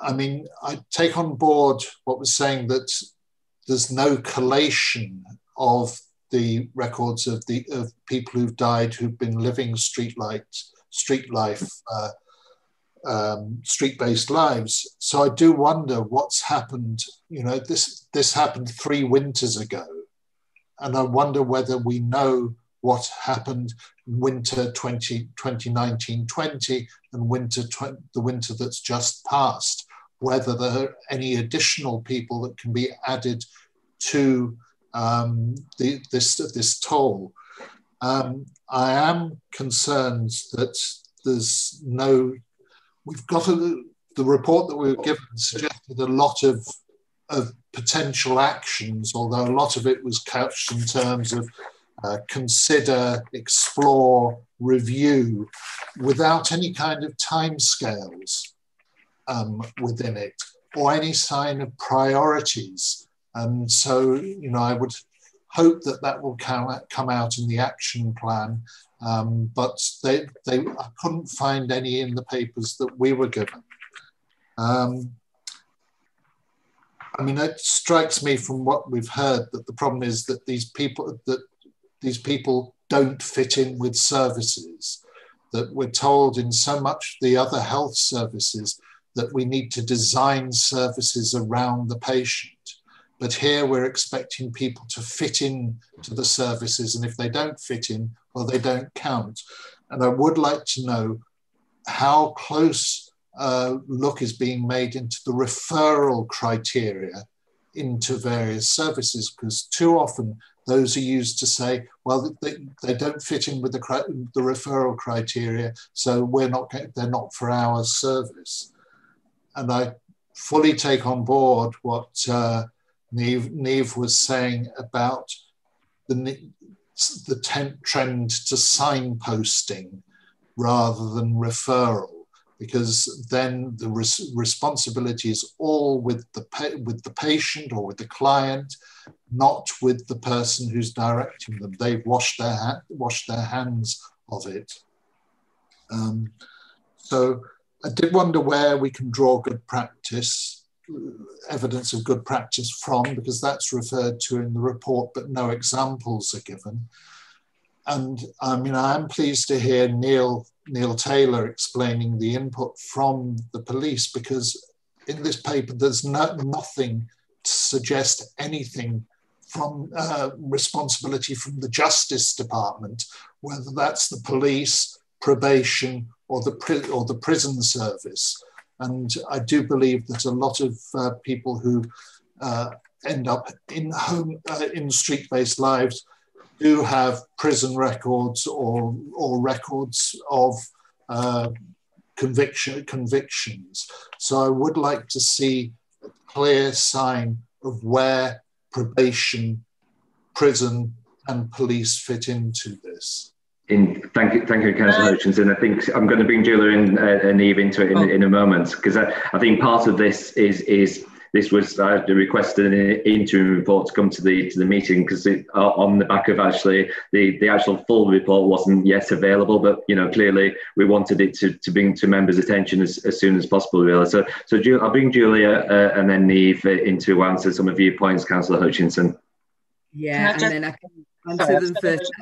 I mean, I take on board what was saying that there's no collation of the records of the of people who've died who've been living street light, street life, uh, um, street-based lives. So I do wonder what's happened. You know, this this happened three winters ago and I wonder whether we know what happened in winter 20, 2019-20 and winter the winter that's just passed, whether there are any additional people that can be added to um, the, this, this toll. Um, I am concerned that there's no, we've got a, the report that we were given suggested a lot of of potential actions, although a lot of it was couched in terms of uh, consider, explore, review, without any kind of timescales um, within it or any sign of priorities. And so, you know, I would hope that that will come out in the action plan, um, but they, they, I couldn't find any in the papers that we were given. Um, I mean, it strikes me from what we've heard that the problem is that these people that these people don't fit in with services. That we're told in so much the other health services that we need to design services around the patient. But here we're expecting people to fit in to the services, and if they don't fit in, well, they don't count. And I would like to know how close uh, look is being made into the referral criteria into various services because too often those are used to say, well, they, they don't fit in with the, the referral criteria, so we're not they're not for our service. And I fully take on board what uh, Neve, Neve was saying about the, the trend to signposting rather than referral because then the res responsibility is all with the with the patient or with the client, not with the person who's directing them. They've washed their washed their hands of it. Um, so I did wonder where we can draw good practice, evidence of good practice from, because that's referred to in the report, but no examples are given. And I mean, I am pleased to hear Neil Neil Taylor explaining the input from the police because in this paper there's no, nothing to suggest anything from uh, responsibility from the Justice Department, whether that's the police, probation, or the or the prison service. And I do believe that a lot of uh, people who uh, end up in home uh, in street-based lives do have prison records or, or records of uh, conviction, convictions. So I would like to see a clear sign of where probation, prison, and police fit into this. In, thank you, thank you, Councillor Hutchinson. I think I'm going to bring Julia and, uh, and Eve into it in, oh. in a moment because I, I think part of this is is this was I requested an interim report to come to the to the meeting because on the back of actually the the actual full report wasn't yet available, but you know clearly we wanted it to, to bring to members' attention as, as soon as possible. Really, so so I'll bring Julia uh, and then Neve in to answer some of your points, Councillor Hutchinson. Yeah, and then I can answer them first.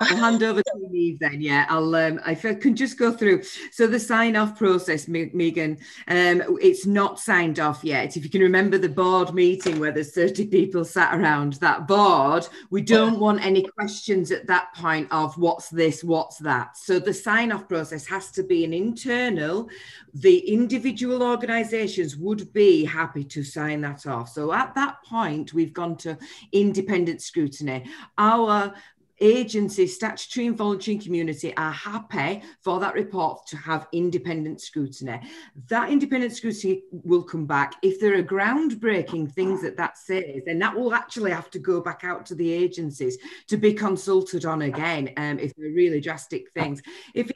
I'll hand over to Neve then. Yeah, I'll. Um, if I can just go through. So the sign off process, Megan, um, it's not signed off yet. If you can remember the board meeting where there's 30 people sat around that board, we don't want any questions at that point of what's this, what's that. So the sign off process has to be an internal. The individual organisations would be happy to sign that off. So at that point, we've gone to independent scrutiny. Our agencies, statutory and voluntary community are happy for that report to have independent scrutiny. That independent scrutiny will come back. If there are groundbreaking things that that says, then that will actually have to go back out to the agencies to be consulted on again um, if they're really drastic things. If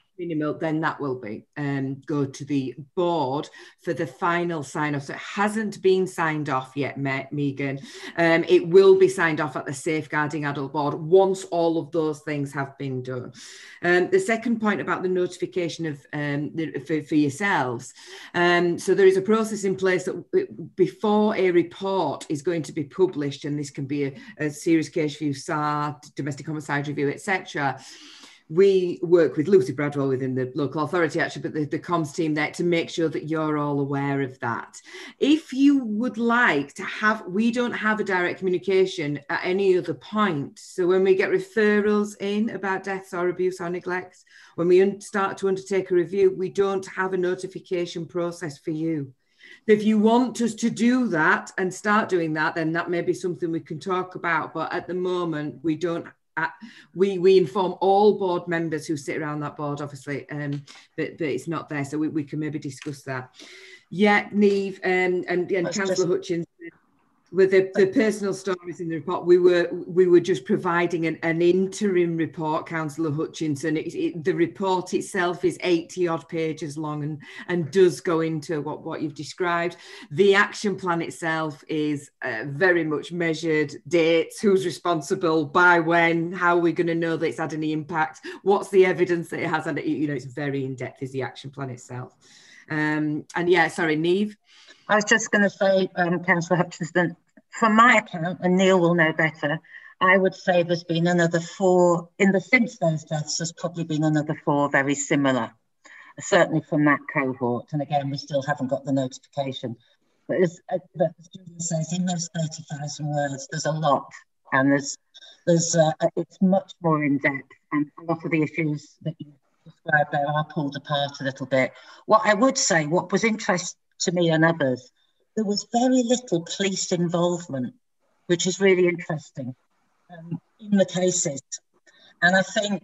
then that will be um, go to the board for the final sign off. So it hasn't been signed off yet, Megan. Um, it will be signed off at the Safeguarding Adult Board once all of those things have been done. Um, the second point about the notification of um, the, for, for, yourselves. Um, so there is a process in place that before a report is going to be published, and this can be a, a serious case review, SAR, domestic homicide review, etc we work with Lucy Bradwell within the local authority, actually, but the, the comms team there to make sure that you're all aware of that. If you would like to have, we don't have a direct communication at any other point. So when we get referrals in about deaths or abuse or neglect, when we start to undertake a review, we don't have a notification process for you. If you want us to do that and start doing that, then that may be something we can talk about. But at the moment, we don't we we inform all board members who sit around that board, obviously, um, but but it's not there, so we, we can maybe discuss that. Yeah, Neve um, and and Councillor Hutchins with the, the personal stories in the report, we were we were just providing an, an interim report, Councillor Hutchinson. It, it, the report itself is 80 odd pages long and, and does go into what, what you've described. The action plan itself is uh, very much measured dates, who's responsible, by when, how are we going to know that it's had any impact, what's the evidence that it has, and you know, it's very in depth, is the action plan itself. Um, and yeah, sorry, Neve. I was just going to say, um, Councillor Hutchinson, from my account, and Neil will know better, I would say there's been another four, in the since those deaths, there's probably been another four very similar, certainly from that cohort. And again, we still haven't got the notification. But as, uh, but as Julia says, in those 30,000 words, there's a lot. And there's, there's uh, it's much more in depth. And a lot of the issues that you described there are pulled apart a little bit. What I would say, what was interesting to me and others, there was very little police involvement, which is really interesting um, in the cases. And I think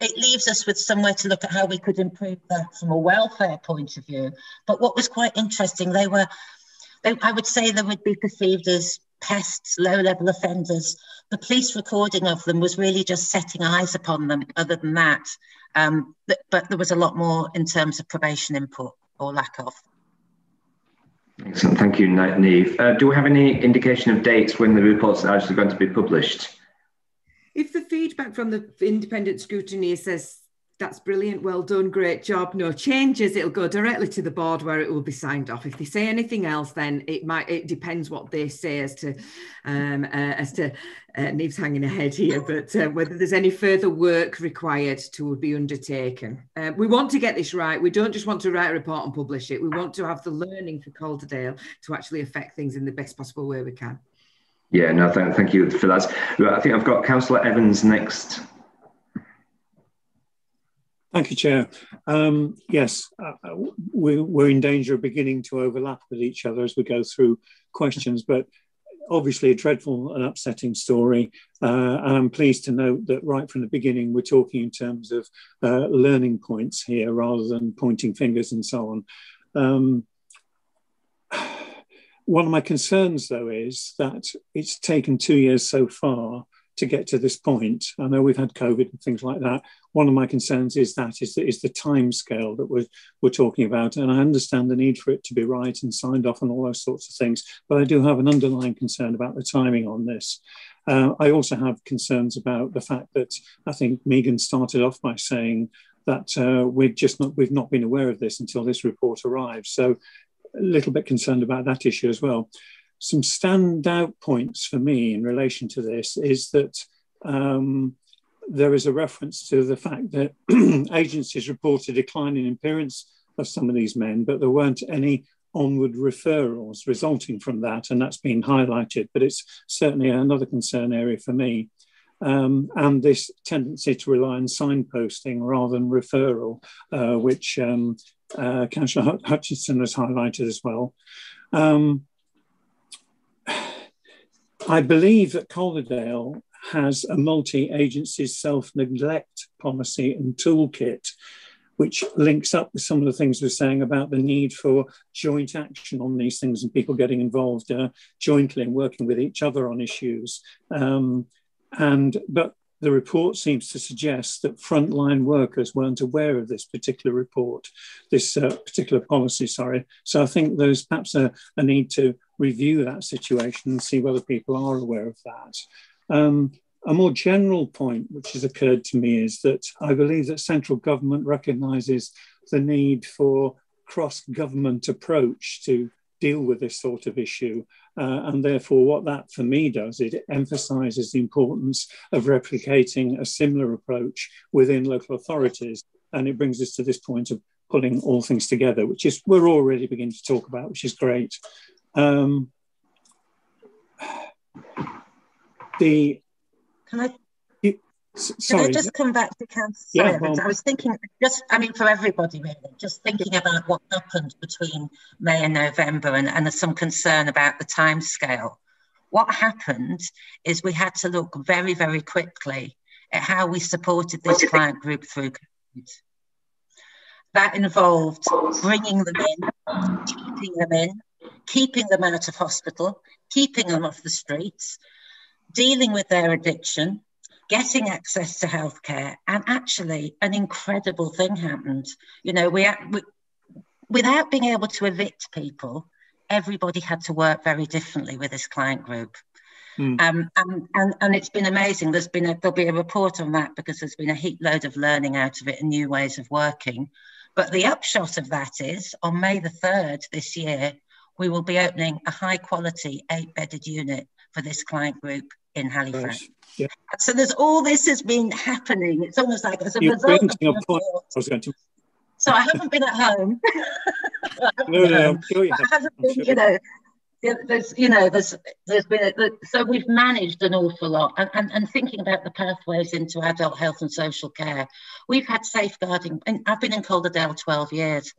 it leaves us with somewhere to look at how we could improve that from a welfare point of view. But what was quite interesting, they were, they, I would say, they would be perceived as pests, low level offenders. The police recording of them was really just setting eyes upon them, other than that. Um, but, but there was a lot more in terms of probation input or lack of. Excellent. Thank you, Neve. Uh, do we have any indication of dates when the reports are actually going to be published? If the feedback from the independent scrutiny says that's brilliant, well done, great job, no changes, it'll go directly to the board where it will be signed off. If they say anything else, then it might, it depends what they say as to, um, uh, as to, uh, Neve's hanging ahead here, but uh, whether there's any further work required to be undertaken. Uh, we want to get this right. We don't just want to write a report and publish it. We want to have the learning for Calderdale to actually affect things in the best possible way we can. Yeah, no, thank, thank you for that. I think I've got Councillor Evans next. Thank you, Chair. Um, yes, uh, uh we, we're in danger of beginning to overlap with each other as we go through questions, but obviously a dreadful and upsetting story. Uh, and I'm pleased to note that right from the beginning, we're talking in terms of uh, learning points here rather than pointing fingers and so on. Um, one of my concerns, though, is that it's taken two years so far to get to this point. I know we've had COVID and things like that. One of my concerns is that is, is the time scale that we're, we're talking about. And I understand the need for it to be right and signed off and all those sorts of things. But I do have an underlying concern about the timing on this. Uh, I also have concerns about the fact that I think Megan started off by saying that uh, we've just not we've not been aware of this until this report arrives. So a little bit concerned about that issue as well some standout points for me in relation to this is that um, there is a reference to the fact that [CLEARS THROAT] agencies reported a decline in appearance of some of these men, but there weren't any onward referrals resulting from that, and that's been highlighted. But it's certainly another concern area for me. Um, and this tendency to rely on signposting rather than referral, uh, which um, uh, Councillor Hutchinson has highlighted as well. Um, [SIGHS] I believe that Calderdale has a multi agency self neglect policy and toolkit, which links up with some of the things we're saying about the need for joint action on these things and people getting involved uh, jointly and working with each other on issues. Um, and but the report seems to suggest that frontline workers weren't aware of this particular report, this uh, particular policy, sorry. So I think there's perhaps a, a, need to review that situation and see whether people are aware of that. Um, a more general point which has occurred to me is that I believe that central government recognises the need for cross-government approach to deal with this sort of issue. Uh, and therefore, what that for me does, it emphasizes the importance of replicating a similar approach within local authorities. And it brings us to this point of pulling all things together, which is we're already beginning to talk about, which is great. Um, the Can I can I just come back to Councillor yeah, well, I was thinking, just, I mean, for everybody really, just thinking about what happened between May and November and, and there's some concern about the time scale. What happened is we had to look very, very quickly at how we supported this client group through COVID. That involved bringing them in, keeping them in, keeping them out of hospital, keeping them off the streets, dealing with their addiction, getting access to healthcare, and actually an incredible thing happened. You know, we, we without being able to evict people, everybody had to work very differently with this client group. Mm. Um, and, and, and it's been amazing. There's been a, there'll be a report on that because there's been a heap load of learning out of it and new ways of working. But the upshot of that is on May the 3rd this year, we will be opening a high quality eight bedded unit for this client group in Halifax. Yeah. So there's all this has been happening. It's almost like as a You're result. Of a point. I was going to. So I haven't been at home. [LAUGHS] no, no, I'm sure you have. I haven't been, sure. you know, there's you know there's there's been a, so we've managed an awful lot and, and, and thinking about the pathways into adult health and social care we've had safeguarding and i've been in calderdale 12 years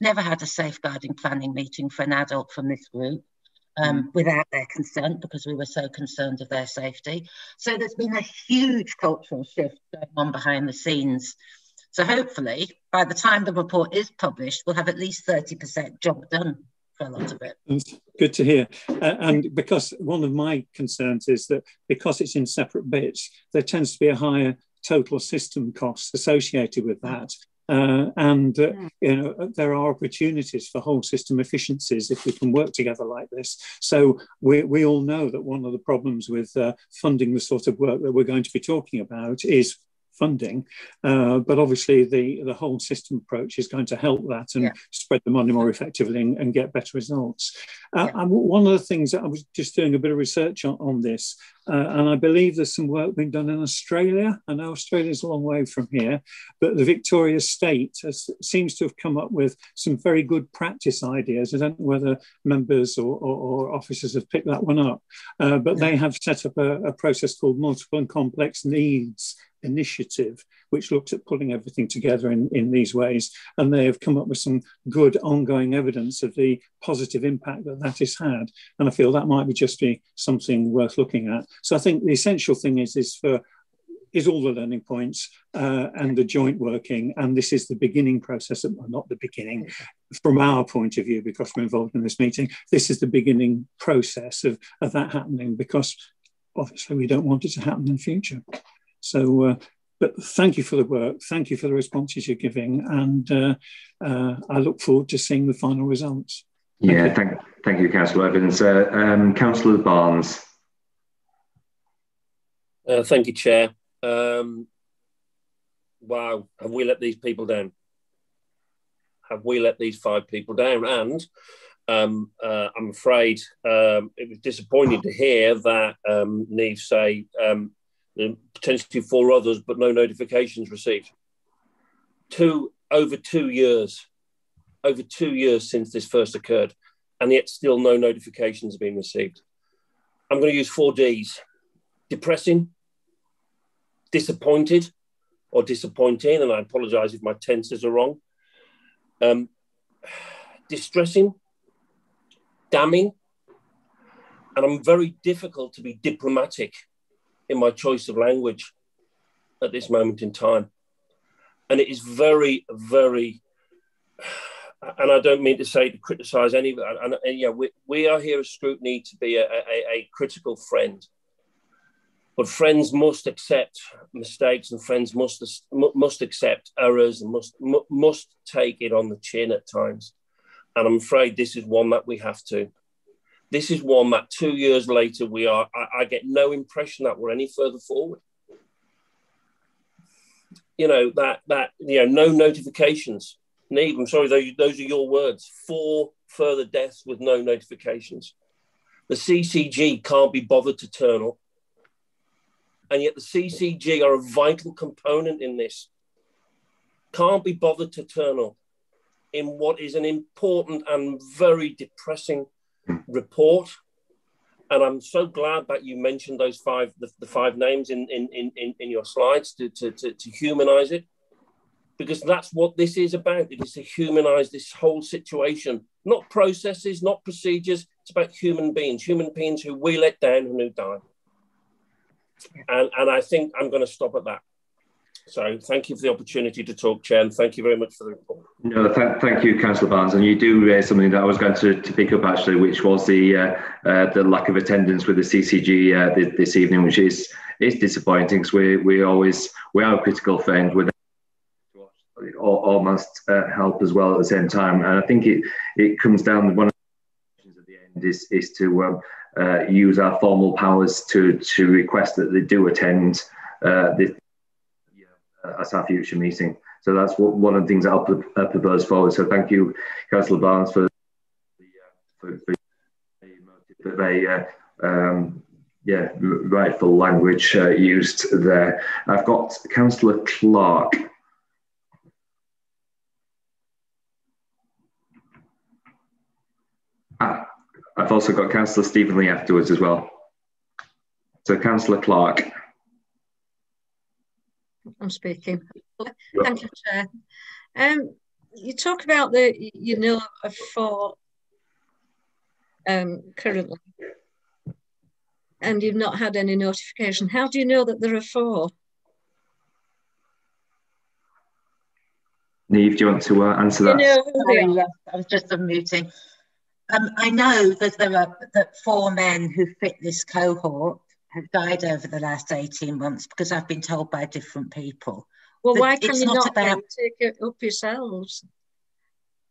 never had a safeguarding planning meeting for an adult from this group um, mm. without their consent because we were so concerned of their safety. So there's been a huge cultural shift going on behind the scenes. So hopefully, by the time the report is published, we'll have at least 30% job done for a lot of it. That's good to hear. Uh, and because one of my concerns is that because it's in separate bits, there tends to be a higher total system costs associated with that. Uh, and uh, hmm. you know there are opportunities for whole system efficiencies if we can work together like this. So we, we all know that one of the problems with uh, funding the sort of work that we're going to be talking about is funding. Uh, but obviously, the, the whole system approach is going to help that and yeah. spread the money more effectively and, and get better results. Uh, yeah. And one of the things that I was just doing a bit of research on, on this, uh, and I believe there's some work being done in Australia. I know Australia's a long way from here, but the Victoria State has, seems to have come up with some very good practice ideas. I don't know whether members or, or, or officers have picked that one up, uh, but yeah. they have set up a, a process called multiple and complex needs initiative, which looks at pulling everything together in, in these ways. And they have come up with some good ongoing evidence of the positive impact that that has had. And I feel that might be just be something worth looking at. So I think the essential thing is, is for is all the learning points uh, and the joint working. And this is the beginning process, well, not the beginning from our point of view, because we're involved in this meeting. This is the beginning process of, of that happening because obviously we don't want it to happen in the future. So, uh, but thank you for the work. Thank you for the responses you're giving. And uh, uh, I look forward to seeing the final results. Thank yeah, you. thank, thank you, Councillor Evans. Uh, um, Councillor Barnes. Uh, thank you, Chair. Um, wow, have we let these people down? Have we let these five people down? And um, uh, I'm afraid um, it was disappointing to hear that um, Neve say um, potentially four others, but no notifications received. Two over two years, over two years since this first occurred, and yet still no notifications have been received. I'm going to use four Ds: depressing, disappointed, or disappointing, and I apologise if my tenses are wrong. Um, distressing, damning, and I'm very difficult to be diplomatic in my choice of language at this moment in time. And it is very, very, and I don't mean to say to criticize any, and, and yeah, we, we are here as scrutiny to be a, a, a critical friend. But friends must accept mistakes, and friends must must accept errors, and must must take it on the chin at times. And I'm afraid this is one that we have to. This is one that two years later we are. I, I get no impression that we're any further forward. You know that that you know no notifications. Neve, I'm sorry, those, those are your words. Four further deaths with no notifications. The CCG can't be bothered to turn up. And yet the CCG are a vital component in this. Can't be bothered to turn up in what is an important and very depressing report. And I'm so glad that you mentioned those five, the, the five names in, in, in, in your slides to, to, to, to humanize it, because that's what this is about. It is to humanize this whole situation, not processes, not procedures. It's about human beings, human beings who we let down and who die. And, and I think I'm going to stop at that. So thank you for the opportunity to talk, Chair, and thank you very much for the report. No, th thank you, Councillor Barnes. And you do raise something that I was going to, to pick up actually, which was the uh, uh, the lack of attendance with the CCG uh, this, this, evening, which is is disappointing because we we always we are a critical friend with almost uh, help as well at the same time. And I think it it comes down to one of the at the end is is to um, uh, use our formal powers to to request that they do attend uh, this as our future meeting. So that's what, one of the things I'll propose forward. So thank you, Councillor Barnes, for the for, for uh, um, yeah rightful language uh, used there. I've got Councillor Clark. Ah, I've also got Councillor Stephen Lee afterwards as well. So Councillor Clark. I'm speaking. Thank you, Chair. Um, you talk about the you know of four um, currently, and you've not had any notification. How do you know that there are four? Neve, do you want to uh, answer that? You know, I was just unmuting. Um, I know that there are that four men who fit this cohort have died over the last 18 months because I've been told by different people. Well, why can you not, not about, take it up yourselves?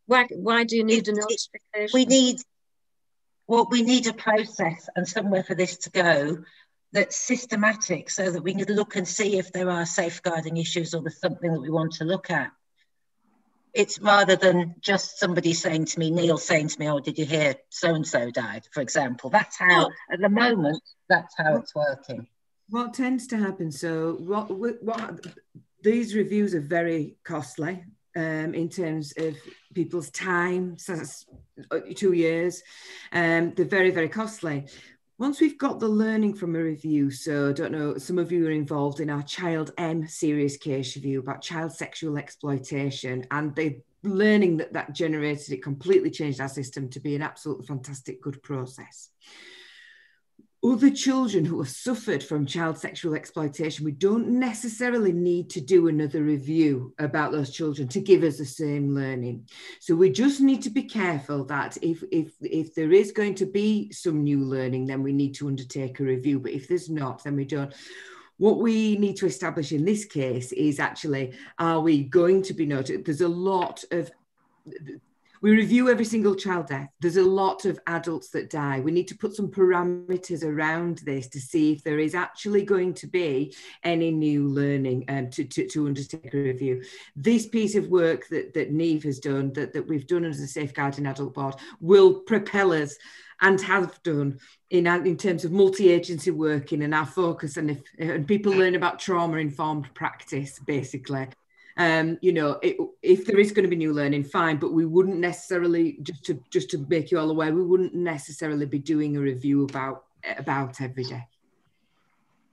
Why, why do you need it, a notification? We need, well, we need a process and somewhere for this to go that's systematic so that we can look and see if there are safeguarding issues or there's something that we want to look at it's rather than just somebody saying to me, Neil saying to me, "Oh, did you hear so and so died?" For example, that's how at the moment that's how it's working. What tends to happen? So, what what these reviews are very costly um, in terms of people's time. So uh, two years, um, they're very very costly once we've got the learning from a review, so I don't know, some of you are involved in our Child M serious case review about child sexual exploitation, and the learning that that generated, it completely changed our system to be an absolutely fantastic, good process. Other children who have suffered from child sexual exploitation, we don't necessarily need to do another review about those children to give us the same learning. So we just need to be careful that if, if, if there is going to be some new learning, then we need to undertake a review. But if there's not, then we don't. What we need to establish in this case is actually, are we going to be noted? There's a lot of we review every single child death. There's a lot of adults that die. We need to put some parameters around this to see if there is actually going to be any new learning um, to, to, to undertake a review. This piece of work that, that Neve has done, that, that we've done as a Safeguarding Adult Board, will propel us and have done in, in terms of multi-agency working and our focus and if and people learn about trauma-informed practice basically um, you know, it, if there is going to be new learning, fine, but we wouldn't necessarily just to just to make you all aware, we wouldn't necessarily be doing a review about about every day.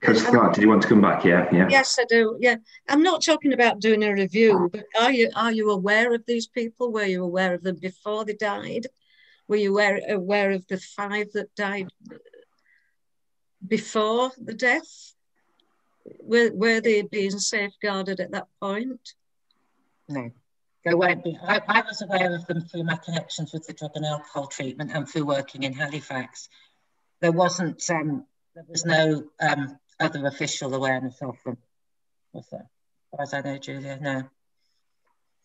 Coach Clark, did you want to come back? Yeah, yeah. Yes, I do. Yeah, I'm not talking about doing a review, but are you are you aware of these people? Were you aware of them before they died? Were you aware aware of the five that died before the death? Were, were they being safeguarded at that point? No, they weren't. Be, I, I, was aware of them through my connections with the drug and alcohol treatment and through working in Halifax. There wasn't, um, there was no um, other official awareness of them, was there? As I know, Julia, no.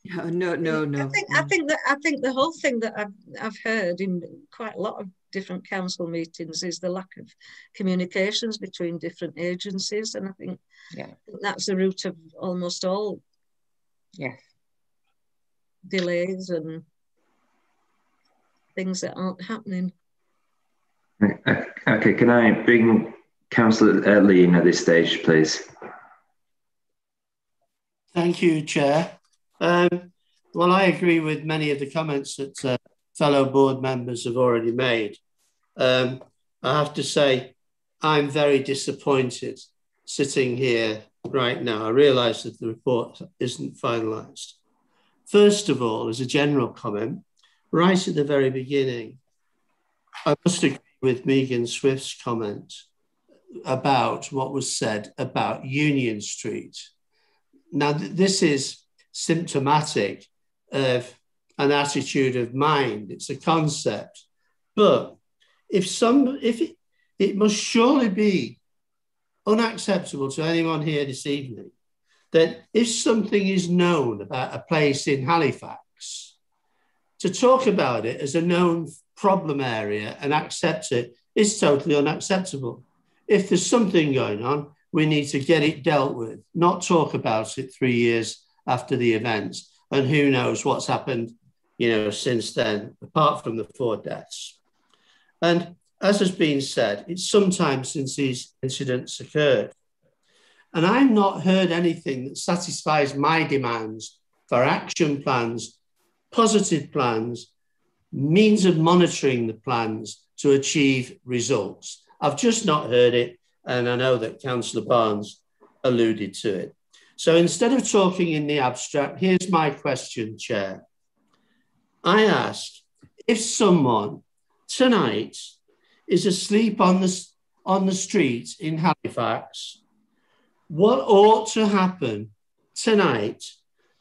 No, no, no. I think I think that I think the whole thing that I've I've heard in quite a lot of different council meetings is the lack of communications between different agencies, and I think yeah, that's the root of almost all yes delays and things that aren't happening. Okay, can I bring Councillor Lee in at this stage, please? Thank you, Chair. Um, well, I agree with many of the comments that uh, fellow board members have already made. Um, I have to say, I'm very disappointed sitting here right now. I realise that the report isn't finalised. First of all, as a general comment, right at the very beginning, I must agree with Megan Swift's comment about what was said about Union Street. Now, th this is symptomatic of an attitude of mind. It's a concept. But if some, if it, it must surely be unacceptable to anyone here this evening that if something is known about a place in Halifax, to talk about it as a known problem area and accept it is totally unacceptable. If there's something going on, we need to get it dealt with, not talk about it three years after the events. And who knows what's happened, you know, since then, apart from the four deaths. And as has been said, it's some time since these incidents occurred. And I've not heard anything that satisfies my demands for action plans, positive plans, means of monitoring the plans to achieve results. I've just not heard it, and I know that Councillor Barnes alluded to it. So instead of talking in the abstract, here's my question, Chair. I ask if someone tonight is asleep on the, on the street in Halifax, what ought to happen tonight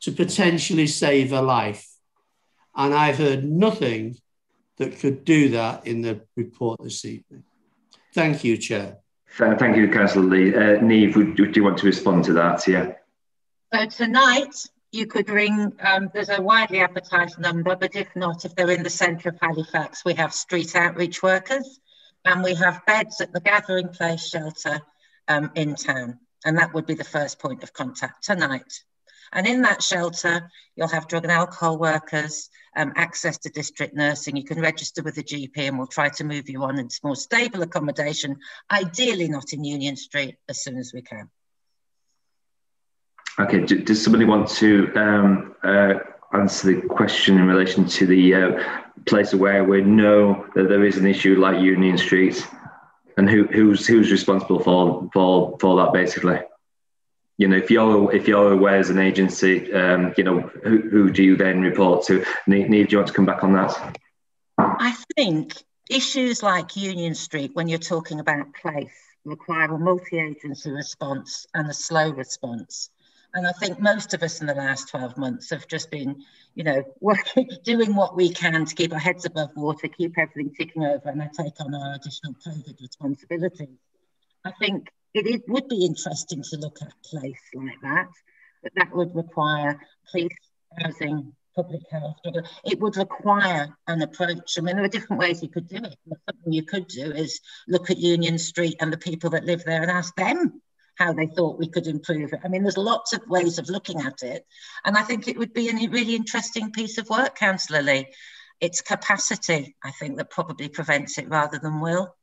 to potentially save a life? And I've heard nothing that could do that in the report this evening. Thank you, Chair. Thank you, Councillor Lee. Uh, Neve, would, would you want to respond to that? Yeah. So tonight you could ring, um, there's a widely advertised number, but if not, if they're in the centre of Halifax, we have street outreach workers and we have beds at the Gathering Place shelter um, in town. And that would be the first point of contact tonight. And in that shelter, you'll have drug and alcohol workers, um, access to district nursing. You can register with the GP and we'll try to move you on into more stable accommodation, ideally not in Union Street as soon as we can. Okay, does somebody want to um, uh, answer the question in relation to the uh, place where we know that there is an issue like Union Street, and who, who's who's responsible for for for that basically? You know, if you're if you're aware as an agency, um, you know, who, who do you then report to? Neve, do you want to come back on that? I think issues like Union Street, when you're talking about place, require a multi-agency response and a slow response. And I think most of us in the last 12 months have just been, you know, [LAUGHS] working, doing what we can to keep our heads above water, keep everything ticking over, and I take on our additional COVID responsibilities. I think it, it would be interesting to look at a place like that, but that would require police, housing, public health. It would require an approach. I mean, there are different ways you could do it. Something you could do is look at Union Street and the people that live there and ask them how they thought we could improve it. I mean, there's lots of ways of looking at it. And I think it would be a really interesting piece of work, Councillor Lee. It's capacity, I think, that probably prevents it rather than will.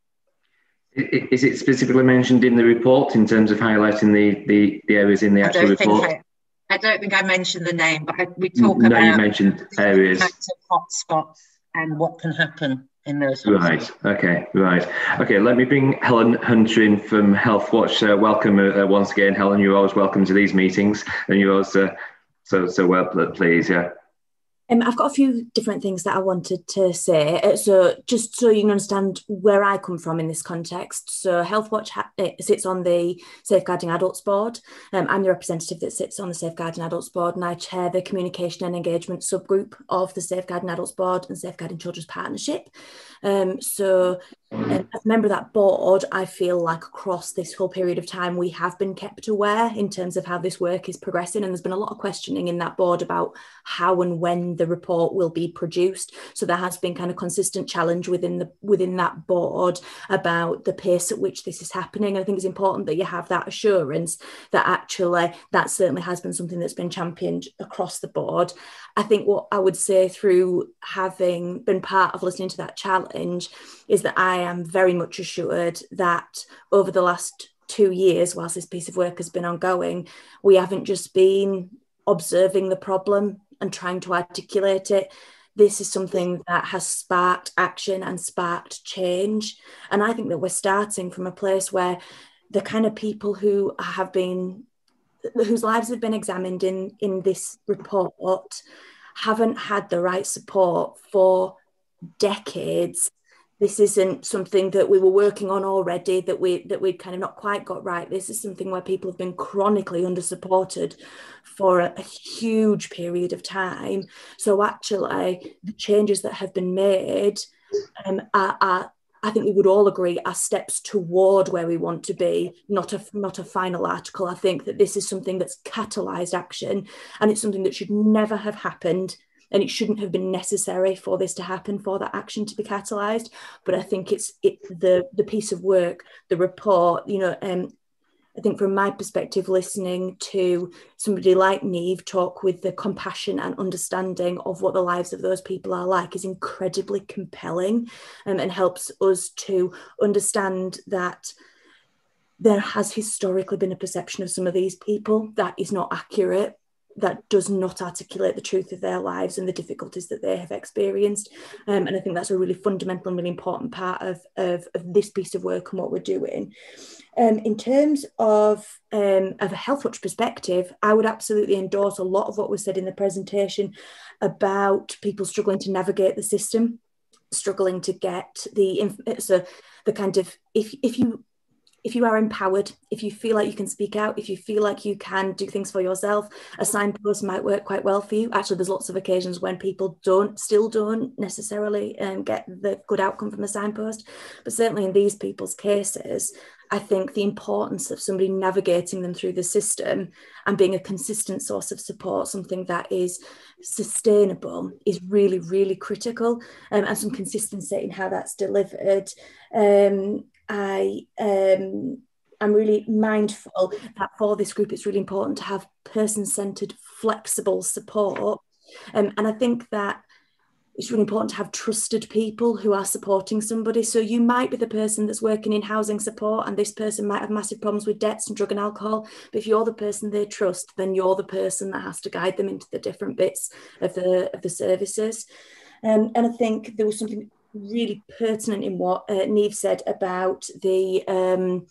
Is it specifically mentioned in the report in terms of highlighting the, the, the areas in the actual report? I, I, don't think I mentioned the name, but I, we talk no, about you mentioned areas. hotspots and what can happen in those. Right. Okay. Right. Okay. Let me bring Helen Hunter in from Healthwatch. Uh, welcome uh, once again, Helen. You're always welcome to these meetings, and you're also so so well pleased. Yeah. Um, I've got a few different things that I wanted to say. Uh, so, just so you can understand where I come from in this context. So, Healthwatch ha- sits on the Safeguarding Adults Board. Um, I'm the representative that sits on the Safeguarding Adults Board, and I chair the communication and engagement subgroup of the Safeguarding Adults Board and Safeguarding Children's Partnership. Um, so, as a member of that board, I feel like across this whole period of time, we have been kept aware in terms of how this work is progressing. And there's been a lot of questioning in that board about how and when the report will be produced. So there has been kind of consistent challenge within the within that board about the pace at which this is happening. I think it's important that you have that assurance that actually that certainly has been something that's been championed across the board. I think what I would say through having been part of listening to that challenge is that I am very much assured that over the last two years, whilst this piece of work has been ongoing, we haven't just been observing the problem and trying to articulate it. This is something that has sparked action and sparked change. And I think that we're starting from a place where the kind of people who have been whose lives have been examined in in this report haven't had the right support for decades. This isn't something that we were working on already that we that we'd kind of not quite got right. This is something where people have been chronically under supported for a, a, huge period of time. So actually the changes that have been made um, are, are I think we would all agree are steps toward where we want to be, not a not a final article. I think that this is something that's catalyzed action, and it's something that should never have happened and it shouldn't have been necessary for this to happen for that action to be catalyzed but i think it's it the the piece of work the report you know um I think from my perspective, listening to somebody like Neve talk with the compassion and understanding of what the lives of those people are like is incredibly compelling um, and helps us to understand that there has historically been a perception of some of these people that is not accurate that does not articulate the truth of their lives and the difficulties that they have experienced. Um, and I think that's a really fundamental and really important part of, of, of this piece of work and what we're doing. Um, in terms of, um, of a health watch perspective, I would absolutely endorse a lot of what was said in the presentation about people struggling to navigate the system, struggling to get the so the kind of if if you if you are empowered, if you feel like you can speak out, if you feel like you can do things for yourself, a signpost might work quite well for you. Actually, there's lots of occasions when people don't, still don't necessarily um, get the good outcome from a signpost. But certainly in these people's cases, I think the importance of somebody navigating them through the system and being a consistent source of support, something that is sustainable, is really, really critical. Um, and some consistency in how that's delivered. Um, I um, I'm really mindful that for this group, it's really important to have person-centered, flexible support. Um, and I think that it's really important to have trusted people who are supporting somebody. So you might be the person that's working in housing support, and this person might have massive problems with debts and drug and alcohol. But if you're the person they trust, then you're the person that has to guide them into the different bits of the of the services. Um, and I think there was something really pertinent in what uh, Neve said about the um,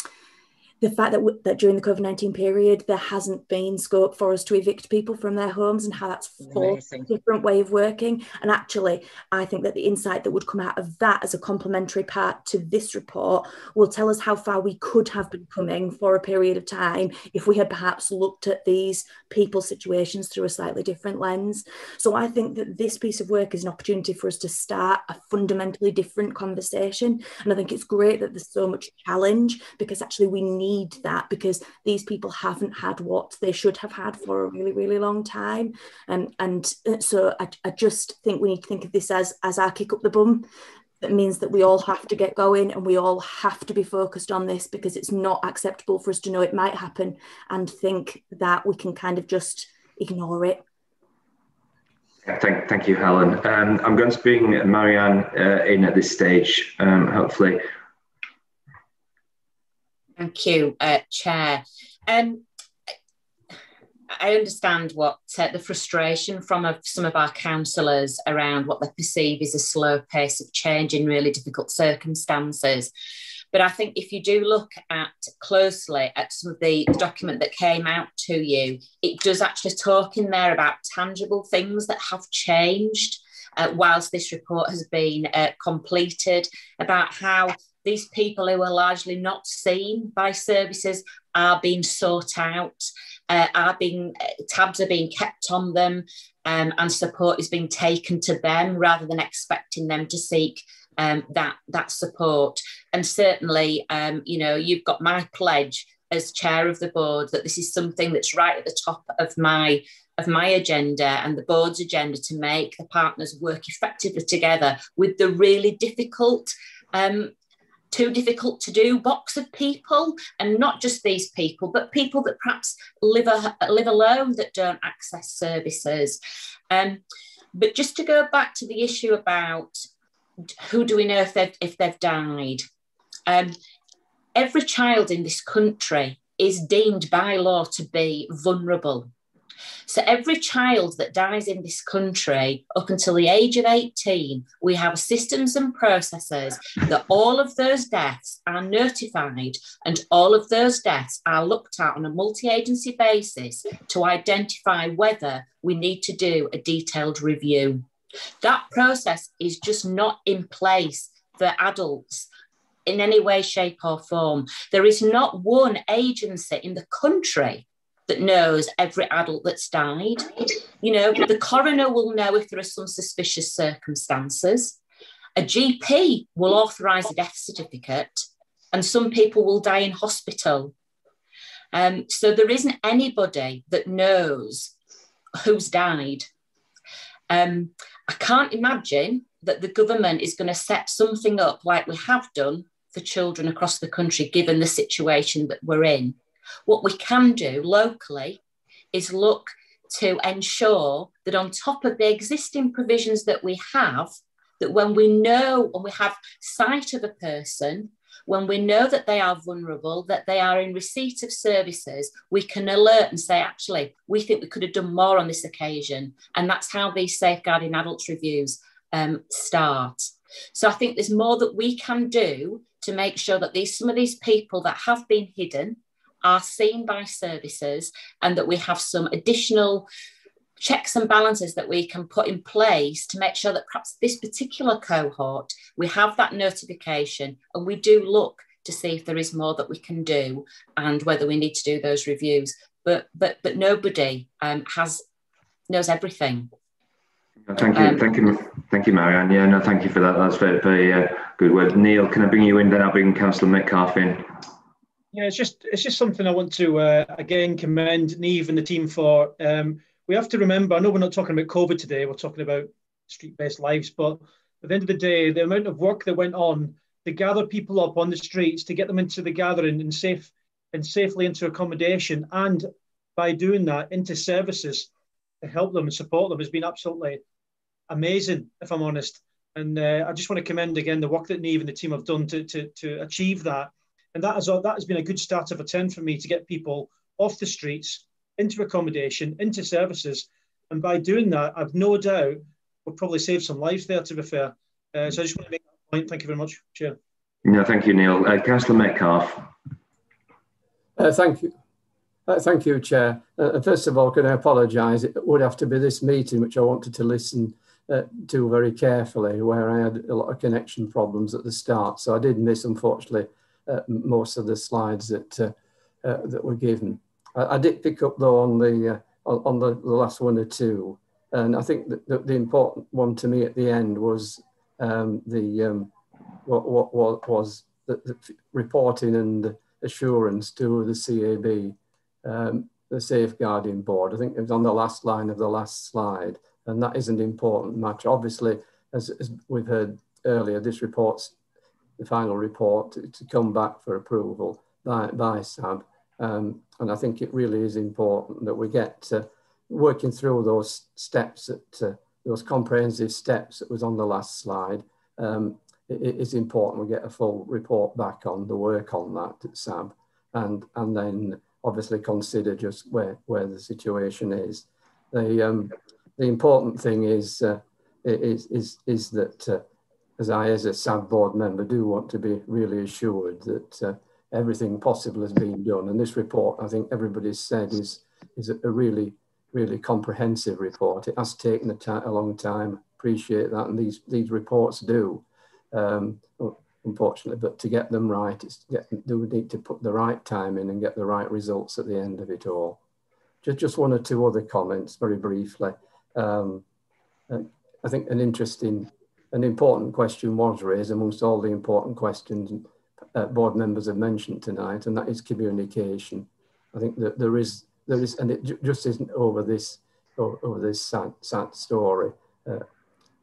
the fact that, w- that during the COVID 19 period, there hasn't been scope for us to evict people from their homes and how that's forced a different way of working. And actually, I think that the insight that would come out of that as a complementary part to this report will tell us how far we could have been coming for a period of time if we had perhaps looked at these people's situations through a slightly different lens. So I think that this piece of work is an opportunity for us to start a fundamentally different conversation. And I think it's great that there's so much challenge because actually we need need that because these people haven't had what they should have had for a really, really long time. Um, and uh, so I, I just think we need to think of this as, as our kick up the bum that means that we all have to get going and we all have to be focused on this because it's not acceptable for us to know it might happen and think that we can kind of just ignore it. Thank, thank you, Helen. Um, I'm going to bring Marianne uh, in at this stage, um, hopefully. Thank you, uh, Chair. Um, I understand what uh, the frustration from some of our councillors around what they perceive is a slow pace of change in really difficult circumstances. But I think if you do look at closely at some of the, the document that came out to you, it does actually talk in there about tangible things that have changed uh, whilst this report has been uh, completed, about how these people who are largely not seen by services are being sought out, uh, are being uh, tabs are being kept on them, um, and support is being taken to them rather than expecting them to seek um, that that support. And certainly, um, you know, you've got my pledge as chair of the board that this is something that's right at the top of my of my agenda and the board's agenda to make the partners work effectively together with the really difficult um, too difficult to do box of people and not just these people but people that perhaps live a, live alone that don't access services. Um, but just to go back to the issue about who do we know if they've if they've died? Um, every child in this country is deemed by law to be vulnerable so every child that dies in this country up until the age of 18, we have systems and processes that all of those deaths are notified and all of those deaths are looked at on a multi-agency basis to identify whether we need to do a detailed review. That process is just not in place for adults in any way, shape, or form. There is not one agency in the country that knows every adult that's died. You know, the coroner will know if there are some suspicious circumstances. A GP will authorise a death certificate, and some people will die in hospital. Um, so there isn't anybody that knows who's died. Um, I can't imagine that the government is going to set something up like we have done for children across the country, given the situation that we're in. What we can do locally is look to ensure that on top of the existing provisions that we have, that when we know and we have sight of a person, when we know that they are vulnerable, that they are in receipt of services, we can alert and say, actually, we think we could have done more on this occasion. And that's how these safeguarding adults reviews um, start. So I think there's more that we can do to make sure that these some of these people that have been hidden, are seen by services and that we have some additional checks and balances that we can put in place to make sure that perhaps this particular cohort, we have that notification and we do look to see if there is more that we can do and whether we need to do those reviews. But but but nobody um, has knows everything. Thank you, um, thank you, thank you, Marianne. Yeah, no, thank you for that. That's very, very uh, good word. Neil, can I bring you in? Then I'll bring Councillor Metcalfe in. Yeah, it's just it's just something I want to uh, again commend Neve and the team for. Um, we have to remember. I know we're not talking about COVID today. We're talking about street-based lives, but at the end of the day, the amount of work that went on to gather people up on the streets, to get them into the gathering and safe and safely into accommodation, and by doing that into services to help them and support them has been absolutely amazing, if I'm honest. And uh, I just want to commend again the work that Neve and the team have done to, to, to achieve that and that has, that has been a good start of a 10 for me to get people off the streets, into accommodation, into services. And by doing that, I've no doubt we'll probably save some lives there, to be fair. Uh, so I just want to make that point. Thank you very much, Chair. No, thank you, Neil. Uh, Councillor Metcalfe. Uh, thank you. Uh, thank you, Chair. Uh, first of all, can I apologise? It would have to be this meeting, which I wanted to listen uh, to very carefully, where I had a lot of connection problems at the start. So I did miss, unfortunately, most of the slides that uh, uh, that were given. I, I, did pick up though on the on, the, the, last one or two, and I think that the, the important one to me at the end was um, the um, what, what, what was the, the reporting and assurance to the SAB um, the safeguarding board. I think it was on the last line of the last slide, and that is an important matter. Obviously, as, as we've heard earlier, this report's the final report to, to come back for approval by, by SAB. Um, and I think it really is important that we get working through those steps, that, uh, those comprehensive steps that was on the last slide. Um, it, it is important we get a full report back on the work on that at SAB and, and then obviously consider just where, where the situation is. The, um, the important thing is, uh, is, is, is that uh, as I, as a SAB board member, do want to be really assured that uh, everything possible has been done. And this report, I think everybody's said, is, is a really, really comprehensive report. It has taken a, a long time, appreciate that, and these, these reports do. Um, unfortunately, but to get them right, it's get, do we need to put the right time in and get the right results at the end of it all. Just, just one or two other comments very briefly. Um, I think an interesting, an important question was raised amongst all the important questions uh, board members have mentioned tonight, and that is communication. I think that there is, there is, and it just isn't over this, over, over this sad, sad story. Uh,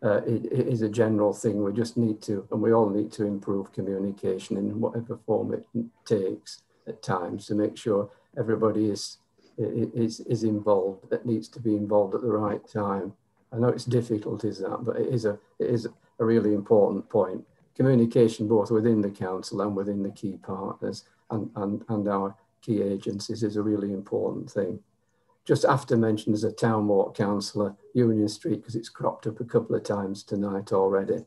uh, it, it is a general thing. We just need to, and we all need to improve communication in whatever form it takes at times to make sure everybody is is is involved. That needs to be involved at the right time. I know it's difficult, is that, but it is a it is a really important point. Communication both within the council and within the key partners and and and our key agencies is a really important thing just after mentioned as a town walk councillor, Union Street, because it's cropped up a couple of times tonight already.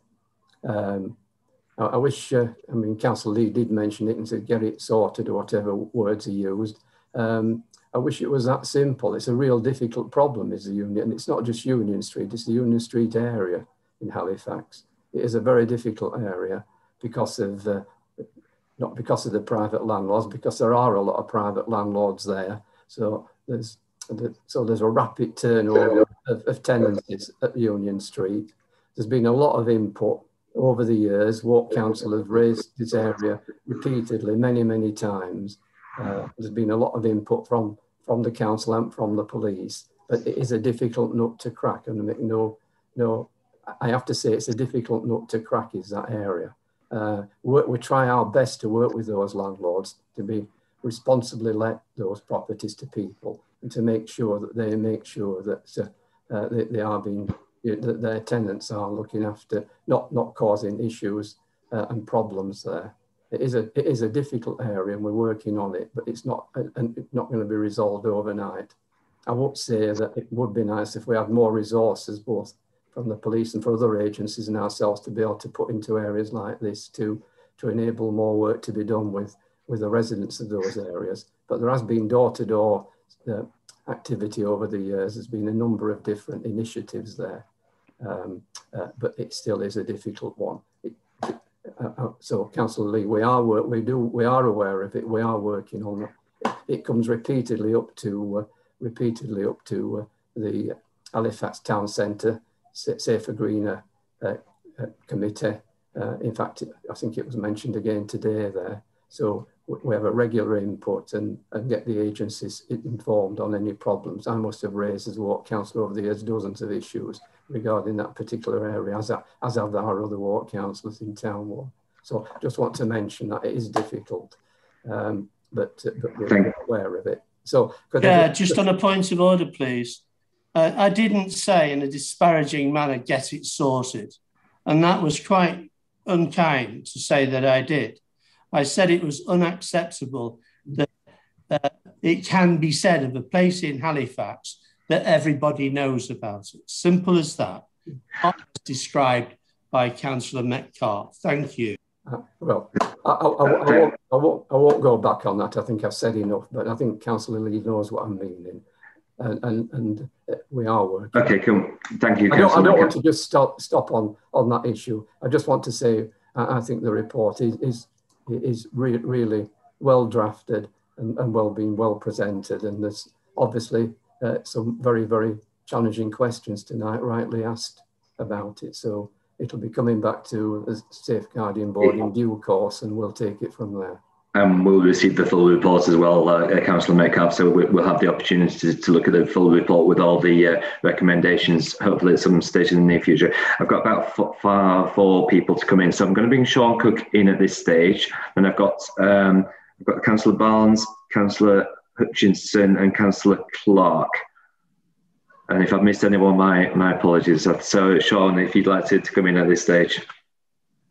Um, I, I, wish, uh, I mean, Councillor Lee did mention it and said get it sorted or whatever words he used. Um, I wish it was that simple. It's a real difficult problem, is the Union. It's not just Union Street, it's the Union Street area in Halifax. It is a very difficult area because of, uh, not because of the private landlords, because there are a lot of private landlords there. So there's so there's a rapid turnover of, of tenancies at Union Street. There's been a lot of input over the years. Walk Council has raised this area repeatedly, many, many times. Uh, there's been a lot of input from, from the council and from the police, but it is a difficult nut to crack. And no, no, I have to say it's a difficult nut to crack is that area. Uh, we, we try our best to work with those landlords to be responsibly let those properties to people and to make sure that they make sure that uh, uh, they, they, are being that their tenants are looking after not not causing issues uh, and problems there. It is a it is a difficult area and we're working on it, but it's not and not going to be resolved overnight. I would say that it would be nice if we had more resources, both from the police and for other agencies and ourselves, to be able to put into areas like this to to enable more work to be done with with the residents of those areas. But there has been door to door activity over the years. There's been a number of different initiatives there, um, uh, but it still is a difficult one. It, uh, uh, so, Councillor Lee, we are we do we are aware of it. We are working on it. It comes repeatedly up to uh, repeatedly up to uh, the Halifax Town Centre Safer Greener uh, committee. in fact, I think it was mentioned again today there. So we have a regular input and, and get the agencies informed on any problems. I must have raised as walk councillor over the years dozens of issues regarding that particular area, as, as have our other ward councillors in town walk. So just want to mention that it is difficult, um, but, but we're aware of it. So, yeah, just on a point of order, please. Uh, I didn't say in a disparaging manner, get it sorted. And that was quite unkind to say that I did. I said it was unacceptable that uh, it can be said of a place in Halifax that everybody knows about it. Simple as that. Described by Councillor Metcalfe. Thank you. Uh, well, I, I, I, I, won't, I, won't, I won't go back on that. I think I've said enough, but I think Councillor Lee knows what I'm meaning. And, and, and we are working. Okay, cool. Thank you, I don't, I don't want to just stop, stop on, on that issue. I just want to say I, I think the report is, is, is re really well drafted and, and well being well presented. And there's obviously uh, some very, very challenging questions tonight, rightly asked about it. So it'll be coming back to the safeguarding board in due course and we'll take it from there. And we'll receive the full report as well, uh, uh Councillor Metcalfe. So we'll have the opportunity to, to, look at the full report with all the uh, recommendations, hopefully at some stage in the near future. I've got about four, four people to come in. So I'm going to bring Sean Cook in at this stage. And I've got, um, I've got Councillor Barnes, Councillor Hutchinson and Councillor Clark. And if I've missed anyone, my, my apologies. So, Sean, if you'd like to, to come in at this stage.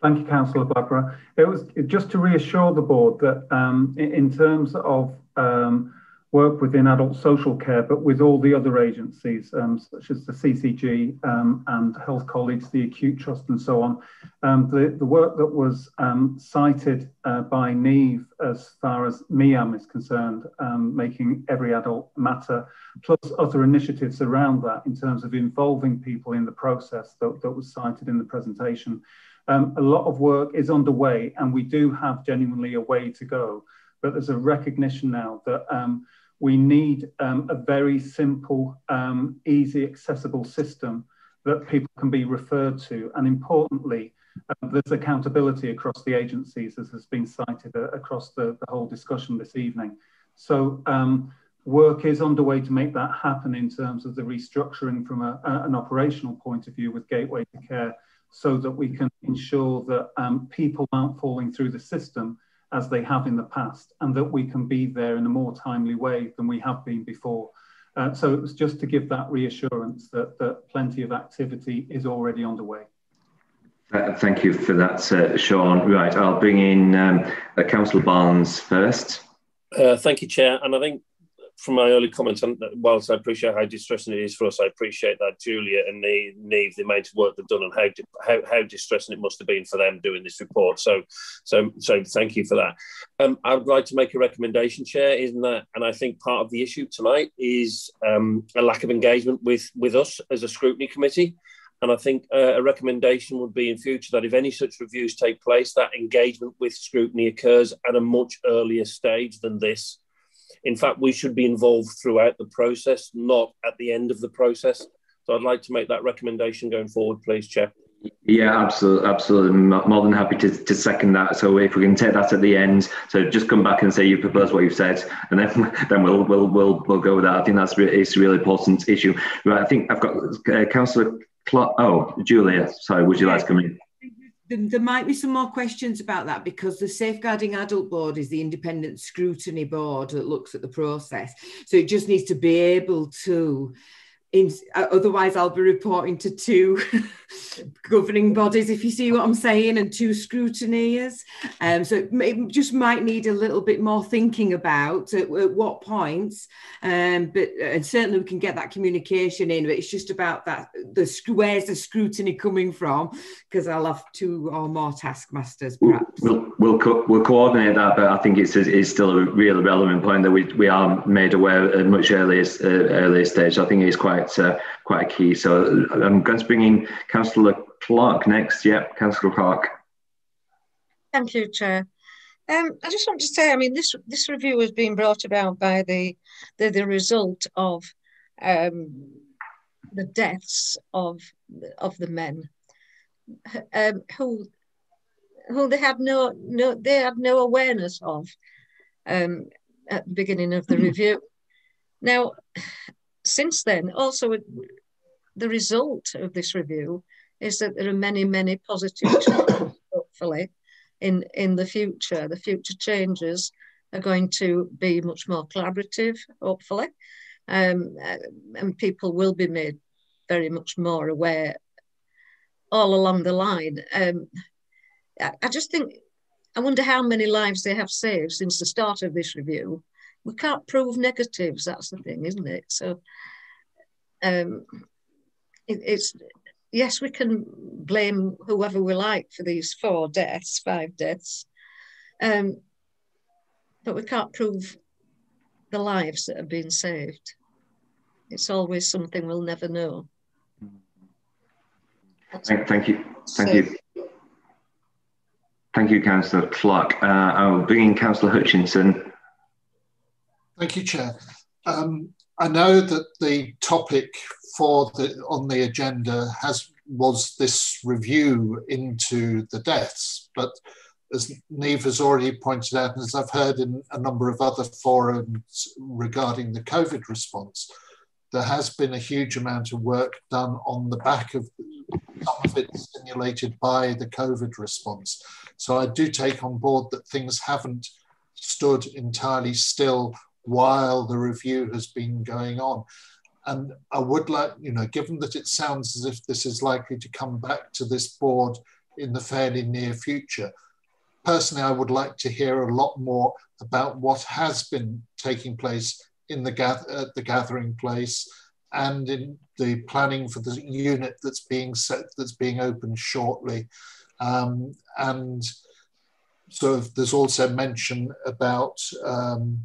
Thank you, Councillor Barbara. It was just to reassure the board that um, in terms of um, work within adult social care, but with all the other agencies, um, such as the CCG um, and Health Colleagues, the Acute Trust, and so on. Um, the, the work that was um, cited uh, by Neve as far as MEAM is concerned, um, making every adult matter, plus other initiatives around that in terms of involving people in the process that, that was cited in the presentation. Um, a lot of work is underway, and we do have genuinely a way to go. But there's a recognition now that um, we need um, a very simple, um, easy, accessible system that people can be referred to. And importantly, uh, there's accountability across the agencies, as has been cited uh, across the, the, whole discussion this evening. So um, work is underway to make that happen in terms of the restructuring from a, a, an operational point of view with Gateway to Care so that we can ensure that um, people aren't falling through the system as they have in the past, and that we can be there in a more timely way than we have been before. Uh, so it was just to give that reassurance that, that plenty of activity is already underway. Uh, thank you for that, uh, Sean. Right, I'll bring in um, uh, Councillor Barnes first. Uh, thank you, Chair. And I think from my early comments, and whilst I appreciate how distressing it is for us, I appreciate that Julia and Neve, the amount of work they've done and how, how how distressing it must have been for them doing this report. So, so, so thank you for that. Um, I would like to make a recommendation, Chair, isn't that? And I think part of the issue tonight is um, a lack of engagement with with us as a scrutiny committee. And I think uh, a recommendation would be in future that if any such reviews take place, that engagement with scrutiny occurs at a much earlier stage than this in fact, we should be involved throughout the process, not at the end of the process. So I'd like to make that recommendation going forward, please, Chair. Yeah, absolutely, absolutely. More than happy to, to second that. So if we can take that at the end, so just come back and say you propose what you've said, and then [LAUGHS] then we'll we'll we'll, we'll go with that. I think that's re- it's a really important issue. Right, I think I've got uh, Councillor. Oh, Julia, sorry, would you like to come in? There might be some more questions about that because the Safeguarding Adult Board is the independent scrutiny board that looks at the process. So it just needs to be able to in, uh, otherwise, I'll be reporting to two [LAUGHS] governing bodies, if you see what I'm saying, and two scrutineers. Um, so it, may, just might need a little bit more thinking about at, at what points. Um, but and certainly we can get that communication in. But it's just about that the where's the scrutiny coming from? Because I'll have two or more taskmasters, perhaps. We'll we'll, co- we'll coordinate that, but I think it's it's still a really relevant point that we we are made aware at much earlier uh, earlier stage. I think it's quite quite uh, quite key. So I'm going to bring in Councillor Clark next. Yep, Councillor Clark. Thank you, Chair. Um, I just want to say, I mean, this this review has been brought about by the the, the result of um, the deaths of of the men um, who who they had no no they had no awareness of um, at the beginning of the [CLEARS THROAT] review. Now, since then, also the result of this review is that there are many, many positive changes, [COUGHS] hopefully, in, in the future. The future changes are going to be much more collaborative, hopefully, um, and people will be made very much more aware all along the line. Um, I, I just think, I wonder how many lives they have saved since the start of this review we can't prove negatives. That's the thing, isn't it? So um, it, it's yes, we can blame whoever we like for these four deaths, five deaths, um, but we can't prove the lives that have been saved. It's always something we'll never know. Thank, thank you. Thank so, you. Thank you, Councillor Clark. Uh, I'll bring in Councillor Hutchinson. Thank you, Chair. Um, I know that the topic for the on the agenda has was this review into the deaths, but as Neve has already pointed out, and as I've heard in a number of other forums regarding the COVID response, there has been a huge amount of work done on the back of some of it stimulated by the COVID response. So I do take on board that things haven't stood entirely still while the review has been going on. And I would like, you know, given that it sounds as if this is likely to come back to this board in the fairly near future, personally, I would like to hear a lot more about what has been taking place in the, gather, uh, the gathering place and in the planning for the unit that's being set, that's being opened shortly. Um, and so there's also mention about um,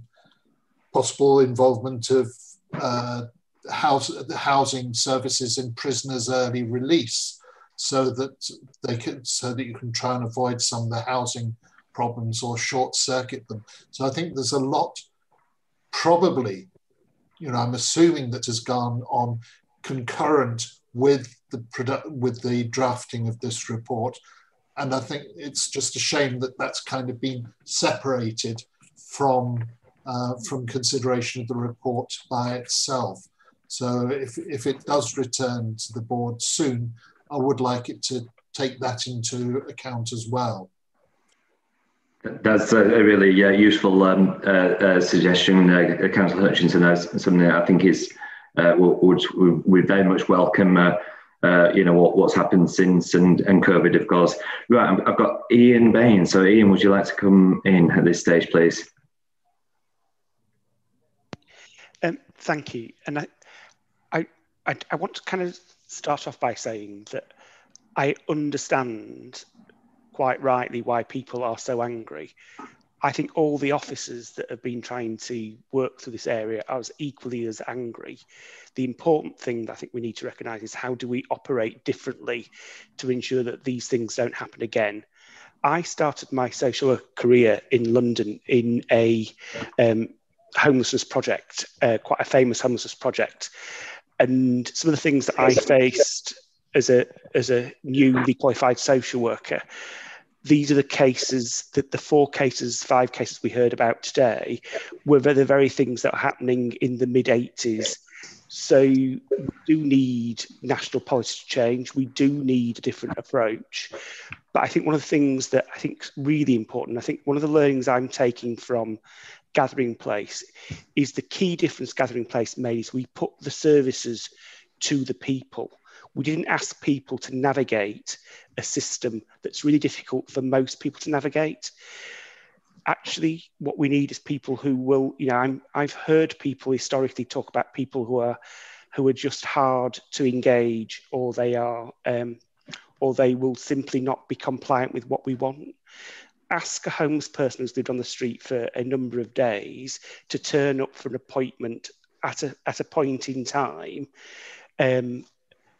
possible involvement of uh, house, housing services in prisoners' early release, so that they can, so that you can try and avoid some of the housing problems or short circuit them. So I think there's a lot, probably, you know, I'm assuming that has gone on concurrent with the produ- with the drafting of this report, and I think it's just a shame that that's kind of been separated from uh, from consideration of the report by itself. So if, if it does return to the board soon, I would like it to take that into account as well. That's a really uh, useful um, uh, uh, suggestion, uh, Councillor Hutchinson. That's something that I think is uh, would we very much welcome. Uh, you know what, what's happened since and, and COVID, of course. Right, I've got Ian Bain. So, Ian, would you like to come in at this stage, please? Um, thank you. And I, I, I, I want to kind of start off by saying that I understand quite rightly why people are so angry. I think all the officers that have been trying to work through this area are as equally as angry. The important thing that I think we need to recognise is how do we operate differently to ensure that these things don't happen again. I started my social work career in London in a um, homelessness project, uh, quite a famous homelessness project. And some of the things that I faced as a as a newly qualified social worker, these are the cases that the four cases, five cases we heard about today, were the very things that are happening in the mid 80s. So we do need national policy change. We do need a different approach. But I think one of the things that I think is really important, I think one of the learnings I'm taking from gathering place is the key difference gathering place made is we put the services to the people. We didn't ask people to navigate a system that's really difficult for most people to navigate. Actually what we need is people who will you know I'm, i've heard people historically talk about people who are who are just hard to engage or they are um, or they will simply not be compliant with what we want ask a homeless person who's lived on the street for a number of days to turn up for an appointment at a, at a point in time, um,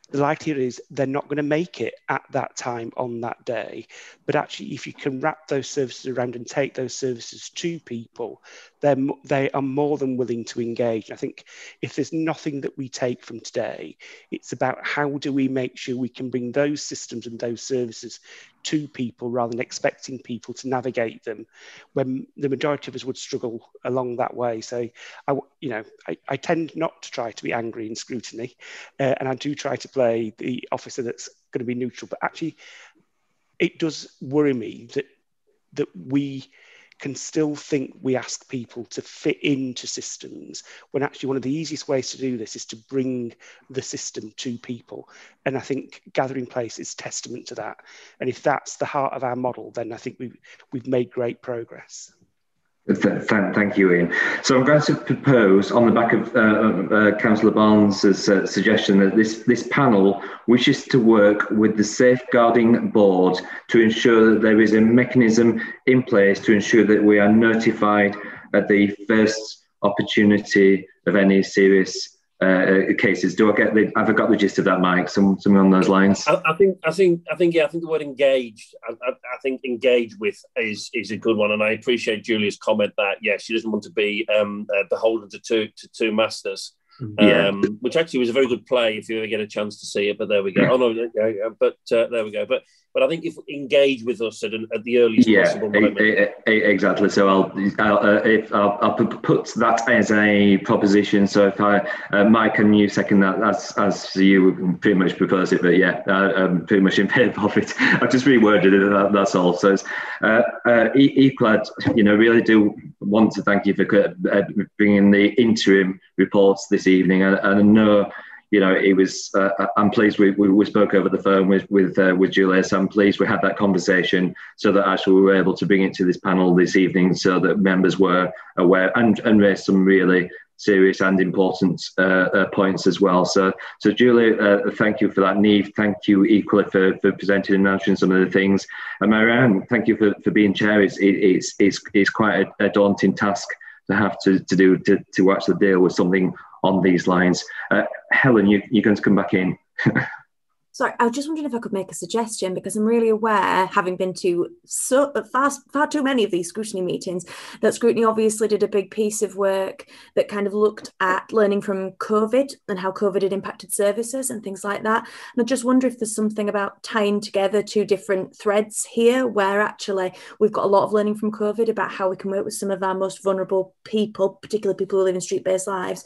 the likelihood is they're not going to make it at that time on that day. But actually, if you can wrap those services around and take those services to people, then they are more than willing to engage. I think if there's nothing that we take from today, it's about how do we make sure we can bring those systems and those services to people rather than expecting people to navigate them when the majority of us would struggle along that way. So, I, you know, I, I tend not to try to be angry in scrutiny, uh, and I do try to play the officer that's going to be neutral. But actually, it does worry me that that we can still think we ask people to fit into systems when actually one of the easiest ways to do this is to bring the system to people. And I think gathering place is testament to that. And if that's the heart of our model, then I think we've, we've made great progress. Th thank you, Ian. So I'm going to propose, on the back of uh, uh, Councillor Barnes' uh, suggestion, that this, this panel wishes to work with the Safeguarding Board to ensure that there is a mechanism in place to ensure that we are notified at the first opportunity of any serious uh, cases. Do I get the? Have I got the gist of that, Mike? Some something on those lines. I, I think. I think. I think. Yeah. I think the word engaged. I, I, I, think engage with is is a good one, and I appreciate Julia's comment that yeah, she doesn't want to be um, uh, beholden to two to two masters. Yeah. Um, which actually was a very good play if you ever get a chance to see it. But there we go. Oh no, yeah, but uh, there we go. But but I think if engage with us at, an, at the earliest yeah, possible moment. exactly. So I'll I'll, uh, if I'll, I'll, put that as a proposition. So if I uh, Mike and you second that as as you pretty much propose it, but yeah, uh, I'm pretty much in favour of it. [LAUGHS] I've just reworded it. That, that's all. So it's, uh, uh, Equalad, you know, really do want to thank you for uh, bringing the interim reports this evening, and, and I know you know, it was. Uh, I'm pleased we, we, we, spoke over the phone with with uh, with Julius. I'm pleased we had that conversation so that actually we were able to bring it to this panel this evening, so that members were aware and and raised some really serious and important uh, uh points as well. So, so Julie, uh, thank you for that. Neve, thank you equally for, for presenting and answering some of the things. And Marianne, thank you for, for being chair. It's, it, it's, it's, it's quite a, a daunting task to have to, to do to, to actually deal with something on these lines. Uh, Helen, you, you're going to come back in. [LAUGHS] Sorry, I was just wondering if I could make a suggestion because I'm really aware, having been to so far, far too many of these scrutiny meetings, that scrutiny obviously did a big piece of work that kind of looked at learning from COVID and how COVID had impacted services and things like that. And I just wonder if there's something about tying together two different threads here, where actually we've got a lot of learning from COVID about how we can work with some of our most vulnerable people, particularly people who live in street-based lives,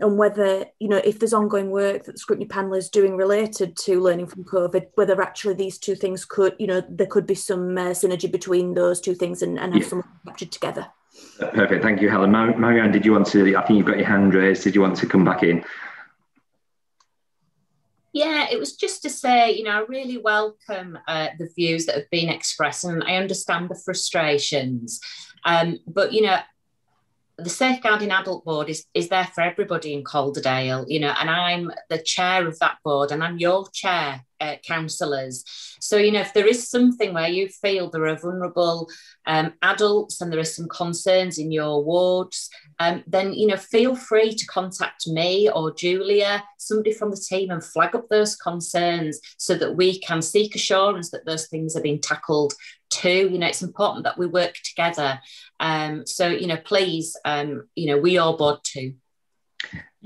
and whether you know if there's ongoing work that the scrutiny panel is doing related to learning from COVID, whether actually these two things could, you know, there could be some uh, synergy between those two things and, and have yeah. some captured together. Perfect. Thank you, Helen. Mar Marianne, did you want to, I think you've got your hand raised. Did you want to come back in? Yeah, it was just to say, you know, I really welcome uh, the views that have been expressed and I understand the frustrations. Um, but, you know, the safeguarding adult board is is there for everybody in Calderdale, you know, and I'm the chair of that board, and I'm your chair, uh, councillors. So you know, if there is something where you feel there are vulnerable um, adults and there are some concerns in your wards, um, then you know, feel free to contact me or Julia, somebody from the team, and flag up those concerns so that we can seek assurance that those things are being tackled too. You know, it's important that we work together. Um, so, you know, please, um, you know, we are board too.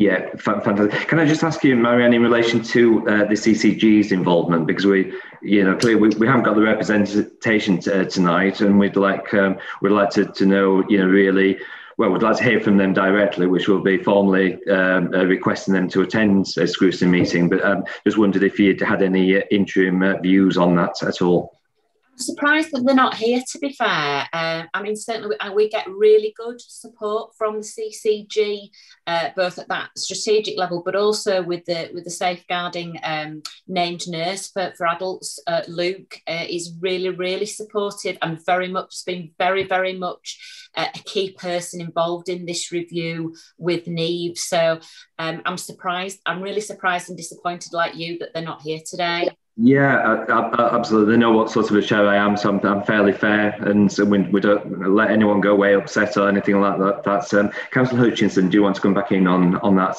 Yeah, fantastic. Can I just ask you, Marianne, in relation to uh, the CCG's involvement, because we, you know, clearly we, we haven't got the representation uh, tonight, and we'd like um, we'd like to, to know, you know, really, well, we'd like to hear from them directly, which will be formally um, uh, requesting them to attend a scrutiny meeting. But um, just wondered if you'd had any uh, interim uh, views on that at all surprised that they're not here, to be fair. Uh, I mean, certainly we, uh, we, get really good support from the CCG, uh, both at that strategic level, but also with the with the safeguarding um, named nurse for, for adults. Uh, Luke uh, is really, really supportive and very much been very, very much uh, a key person involved in this review with Neve. So um, I'm surprised. I'm really surprised and disappointed, like you, that they're not here today. Yeah, I, I, absolutely. They know what sort of a show I am, so I'm, I'm fairly fair, and so we, we, don't let anyone go away upset or anything like that. That's um, Councillor Hutchinson. Do you want to come back in on on that?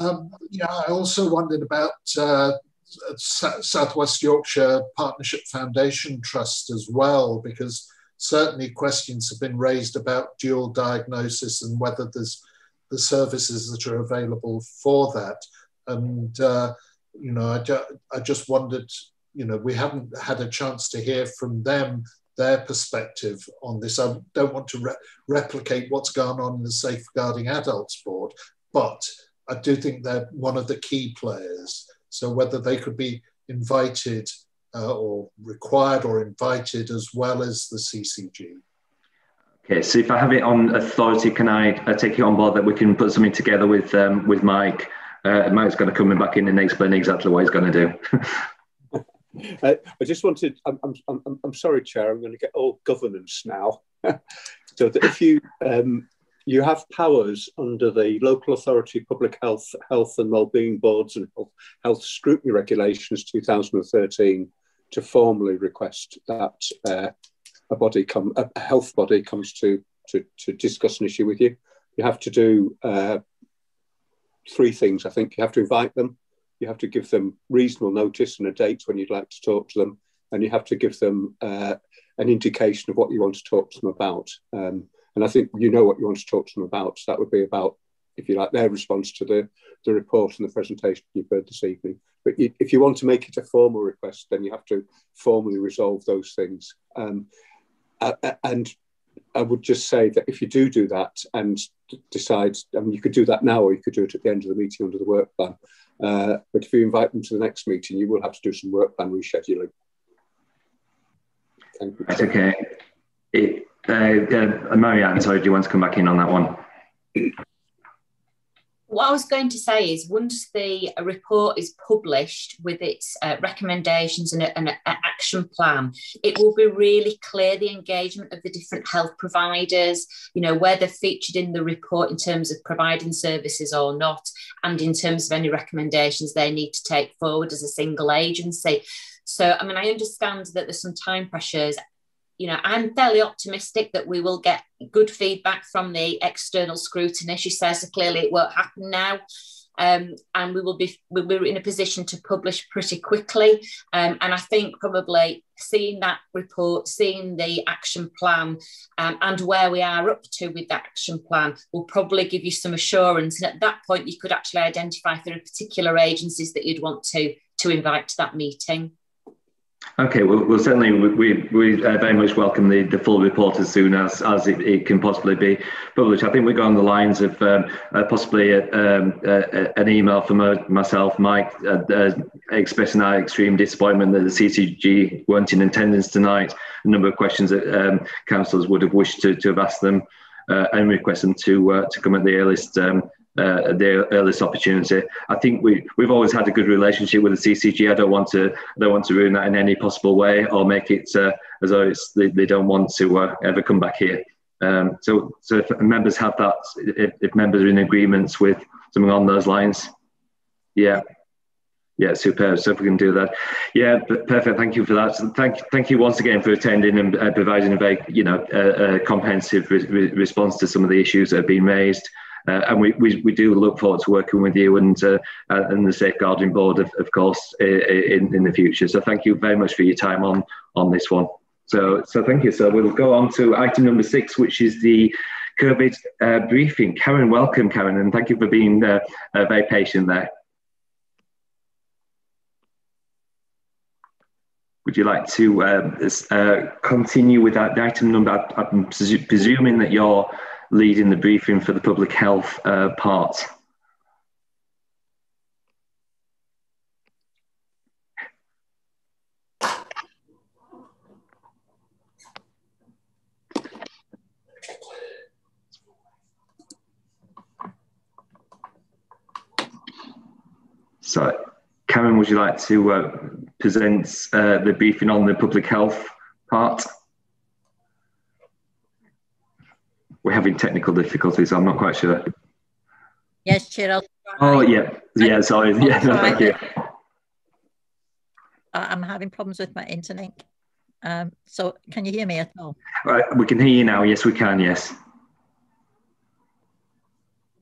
Um, yeah, I also wondered about uh, Southwest Yorkshire Partnership Foundation Trust as well, because certainly questions have been raised about dual diagnosis and whether there's the services that are available for that, and. Uh, you know, I, ju- I just wondered, you know, we haven't had a chance to hear from them their perspective on this. I don't want to re- replicate what's gone on in the Safeguarding Adults Board, but I do think they're one of the key players. So whether they could be invited uh, or required or invited as well as the CCG. Okay, so if I have it on authority, can I, I take it on board that we can put something together with um, with Mike uh, Mike's going to come back in and explain exactly what he's going to do. [LAUGHS] uh, I just wanted, I'm, I'm, I'm, I'm sorry, Chair, I'm going to get all governance now. [LAUGHS] So that if you um, you have powers under the local authority public health health and wellbeing boards and health, health scrutiny regulations 2013 to formally request that uh, a body come a health body comes to, to to discuss an issue with you you have to do uh, three things i think you have to invite them you have to give them reasonable notice and a date when you'd like to talk to them and you have to give them uh, an indication of what you want to talk to them about um, and I think you know what you want to talk to them about. So that would be about, if you like, their response to the, the report and the presentation you've heard this evening. But if you want to make it a formal request, then you have to formally resolve those things. Um, and I would just say that if you do do that and decide, I mean, you could do that now or you could do it at the end of the meeting under the work plan. Uh, but if you invite them to the next meeting, you will have to do some work plan rescheduling. Thank you. That's okay. It, uh, uh, Marianne, sorry, do you want to come back in on that one? What I was going to say is once the report is published with its uh, recommendations and an action plan, it will be really clear the engagement of the different health providers, you know, where they're featured in the report in terms of providing services or not, and in terms of any recommendations they need to take forward as a single agency. So, I mean, I understand that there's some time pressures you know, I'm fairly optimistic that we will get good feedback from the external scrutiny. She says clearly it won't happen now. Um, and we will be we'll be in a position to publish pretty quickly. Um, and I think probably seeing that report, seeing the action plan, um, and where we are up to with the action plan will probably give you some assurance. And at that point, you could actually identify if there are particular agencies that you'd want to to invite to that meeting. Okay, well, well certainly we, we uh, very much welcome the, the full report as soon as, as it, it can possibly be published. I think we go on the lines of um, uh, possibly a, um, uh, an email from uh, myself, Mike, uh, uh, expressing our extreme disappointment that the CCG weren't in attendance tonight. A number of questions that um, councillors would have wished to, to have asked them and request them to, to come at the earliest um, uh, the earliest opportunity. I think we we've always had a good relationship with the CCG. I don't want to I don't want to ruin that in any possible way or make it uh, as though it's they, they don't want to uh, ever come back here. Um, so so if members have that, if, if members are in agreements with something on those lines, yeah. Yeah, superb. So if we can do that, yeah, perfect. Thank you for that. Thank, thank you once again for attending and uh, providing a very, you know, comprehensive re response to some of the issues that have been raised. Uh, and we, we, we do look forward to working with you and uh, and the safeguarding board of, of course in, in the future. So thank you very much for your time on on this one. So so thank you. So we'll go on to item number six which is the COVID uh, briefing. Karen welcome Karen and thank you for being uh, uh, very patient there. Would you like to uh, continue with that item number? I'm presuming that you're leading the briefing for the public health uh, part. So, Karen, would you like to uh, present uh, the briefing on the public health part? We're having technical difficulties. I'm not quite sure. Yes, Chair. Oh, yeah. Yeah, sorry. Yeah, no, thank you. I'm having problems with my internet. Um, so can you hear me at all? Right, we can hear you now. Yes, we can. Yes.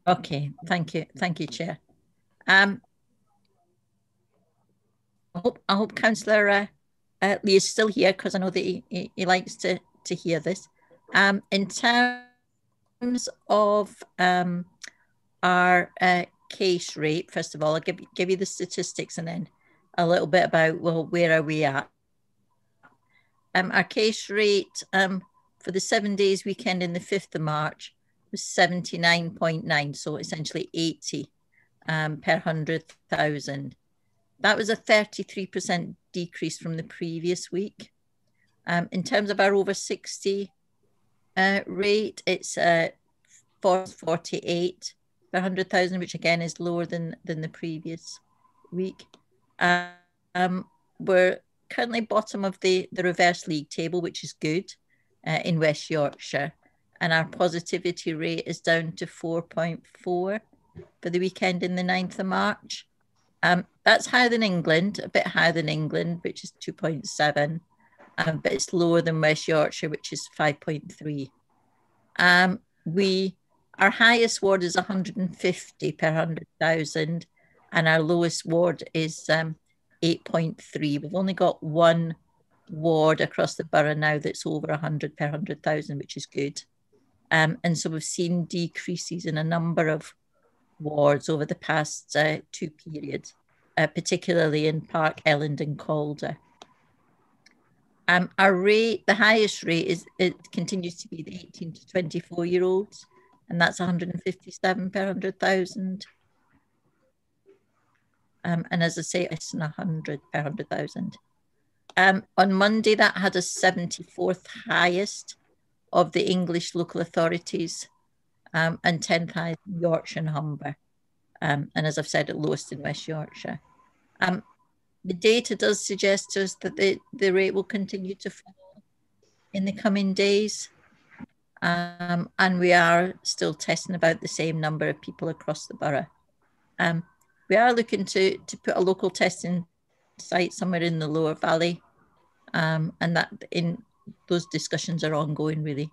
Okay. Thank you. Thank you, Chair. Um, I hope, I hope Councillor uh, uh, Lee is still here because I know that he, he, he, likes to, to hear this. Um, in terms terms of um, our uh, case rate, first of all, I'll give, give you the statistics and then a little bit about, well, where are we at? Um, our case rate um, for the seven days weekend in the 5th of March was 79.9, so essentially 80 um, per 100,000. That was a 33% decrease from the previous week. Um, in terms of our over 60 uh, rate, it's uh, 48 per 100,000, which again is lower than, than the previous week. Um, we're currently bottom of the, the reverse league table, which is good uh, in West Yorkshire. and our positivity rate is down to 4.4 for the weekend in the 9th of March. Um, that's higher than England, a bit higher than England, which is 2.7, um, but it's lower than West Yorkshire, which is 5.3. Um, we our highest ward is 150 per 100,000, and our lowest ward is um, 8.3. We've only got one ward across the borough now that's over 100 per 100,000, which is good. Um, and so we've seen decreases in a number of wards over the past uh, two periods, uh, particularly in Park, Elland, and Calder. Um, our rate, the highest rate is it continues to be the 18 to 24 year olds, and that's 157 per 100,000. Um, and as I say, it's 100 per 100,000. Um, on Monday, that had a 74th highest of the English local authorities um, and 10th highest in Yorkshire and Humber. Um, and as I've said, at lowest in West Yorkshire. The data does suggest to us that the, the rate will continue to fall in the coming days. Um, and we are still testing about the same number of people across the borough. Um, we are looking to, to put a local testing site somewhere in the lower valley. Um, and that in those discussions are ongoing really.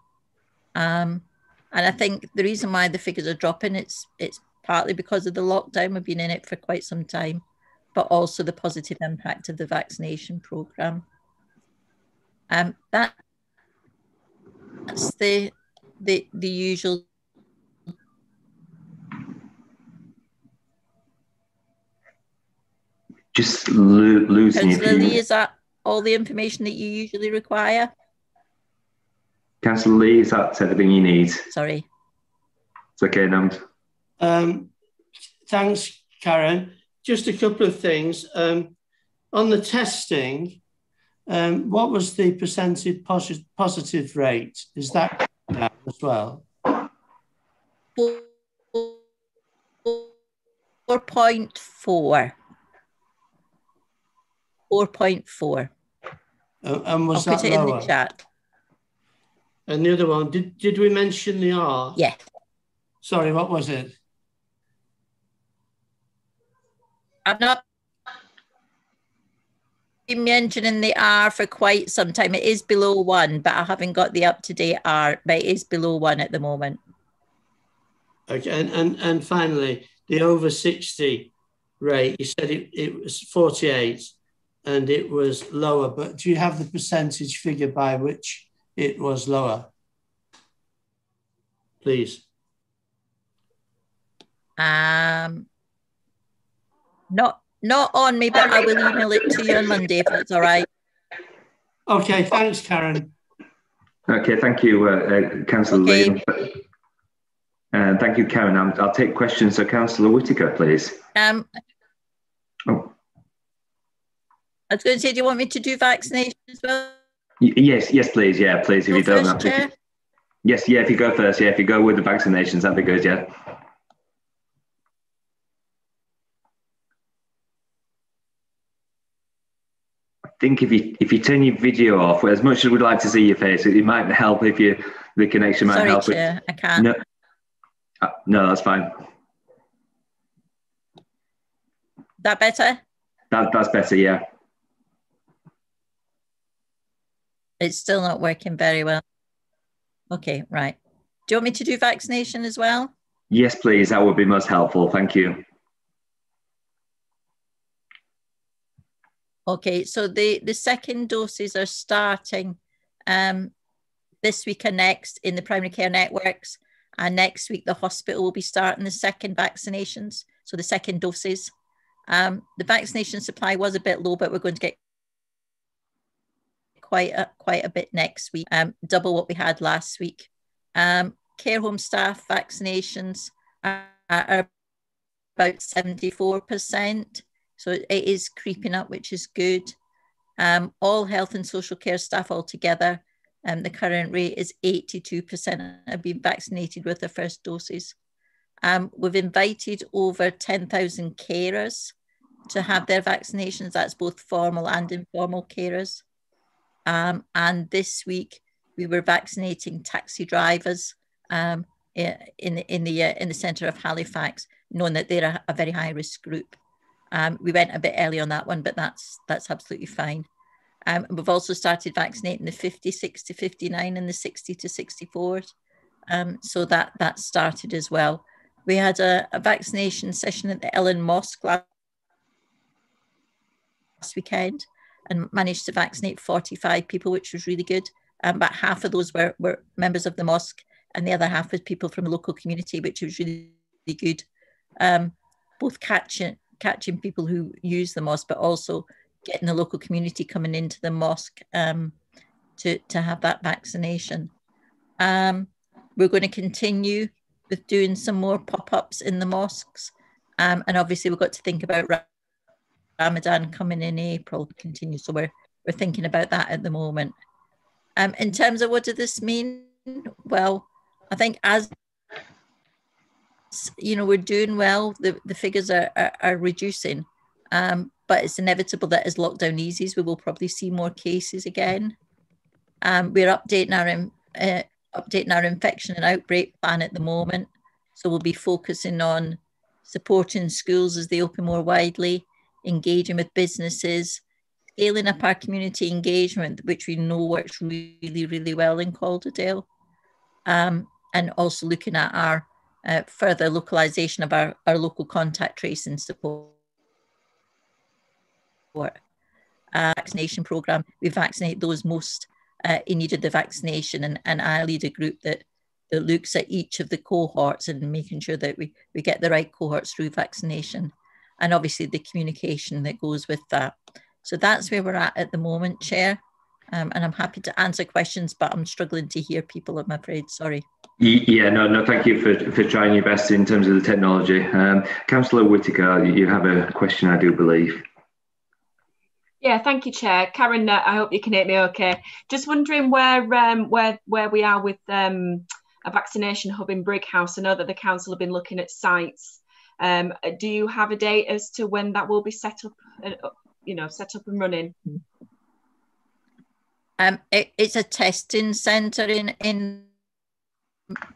Um, and I think the reason why the figures are dropping, it's it's partly because of the lockdown. We've been in it for quite some time, but also the positive impact of the vaccination program. Um, that, that's the the the usual. Just lo losing Councillor Lee, is that all the information that you usually require? Councillor Lee, is that everything you need? Sorry. It's okay, Nams. Um, thanks, Karen. Just a couple of things. Um, on the testing, um, what was the percentage posi positive rate? Is that as well? 4.4. 4.4. Uh, and was I'll that put it lower? in the chat. And the other one, did, did we mention the R? Yeah. Sorry, what was it? I've not been mentioning the R for quite some time. It is below one, but I haven't got the up to date R, but it is below one at the moment. Okay, and, and, and finally, the over 60 rate, you said it, it was 48 and it was lower, but do you have the percentage figure by which it was lower? Please. Um, not not on me, but I will email it to you on Monday if that's all right. Okay, thanks, Karen. Okay, thank you, uh, uh, Councillor Okay. Lee. Uh, thank you, Karen. i will take questions. So, Councillor Whitaker, please. Um, Oh. I was going to say, do you want me to do vaccination as well? Y- yes, yes, please. Yeah, please. If Go you don't first, have to. Chair. Yes, yeah. If you go first, yeah. If you go with the vaccinations, that'd be good. Yeah. Think if you if you turn your video off, as much as we'd like to see your face, it, it might help if you the connection might Sorry, help. Chair, I can't. No, uh, no, that's fine. that better? That that's better. Yeah. It's still not working very well. Okay, right. Do you want me to do vaccination as well? Yes, please. That would be most helpful. Thank you. Okay, so the, the second doses are starting um, this week and next in the primary care networks. And next week, the hospital will be starting the second vaccinations, so the second doses. Um, the vaccination supply was a bit low, but we're going to get quite a, quite a bit next week, um, double what we had last week. Um, care home staff vaccinations are, are about 74%. So it is creeping up, which is good. Um, all health and social care staff altogether, um, the current rate is 82% have been vaccinated with their first doses. Um, we've invited over 10,000 carers to have their vaccinations. That's both formal and informal carers. Um, and this week, we were vaccinating taxi drivers um, in the in the uh, in the centre of Halifax, knowing that they're a, a very high risk group. Um, we went a bit early on that one, but that's that's absolutely fine. Um, we've also started vaccinating the 56 to 59 and the 60 to 64. Um, so that that started as well. We had a, a vaccination session at the Elland Mosque last weekend and managed to vaccinate 45 people, which was really good. Um, but half of those were, were members of the mosque and the other half was people from the local community, which was really, really good. Um, both catching, catching people who use the mosque, but also getting the local community coming into the mosque um, to, to have that vaccination. Um, we're going to continue with doing some more pop-ups in the mosques. Um, and obviously we've got to think about Ramadan coming in April continue. So we're, we're thinking about that at the moment. Um, in terms of what does this mean? Well, I think as you know, we're doing well. The, the figures are, are, are reducing. Um, but it's inevitable that as lockdown eases, we will probably see more cases again. Um, we're updating our uh, updating our infection and outbreak plan at the moment, so we'll be focusing on supporting schools as they open more widely, engaging with businesses, scaling up our community engagement, which we know works really, really well in Calderdale, um, and also looking at our uh, further localisation of our, our local contact tracing support uh, vaccination program. We vaccinate those most uh, in need of the vaccination, and, and I lead a group that, that looks at each of the cohorts and making sure that we, we get the right cohorts through vaccination, and obviously the communication that goes with that. So that's where we're at at the moment, Chair. Um, and I'm happy to answer questions, but I'm struggling to hear people, I'm afraid. Sorry. Yeah, no, no, thank you for, for trying your best in terms of the technology. Um, Councillor Whitaker, you have a question, I do believe. Yeah, thank you, Chair. Karen, uh, I hope you can hear me okay. Just wondering where um, where where we are with um, a vaccination hub in Brighouse. I know that the council have been looking at sites. Um, do you have a date as to when that will be set up, uh, you know, set up and running? Um, it, it's a testing centre in in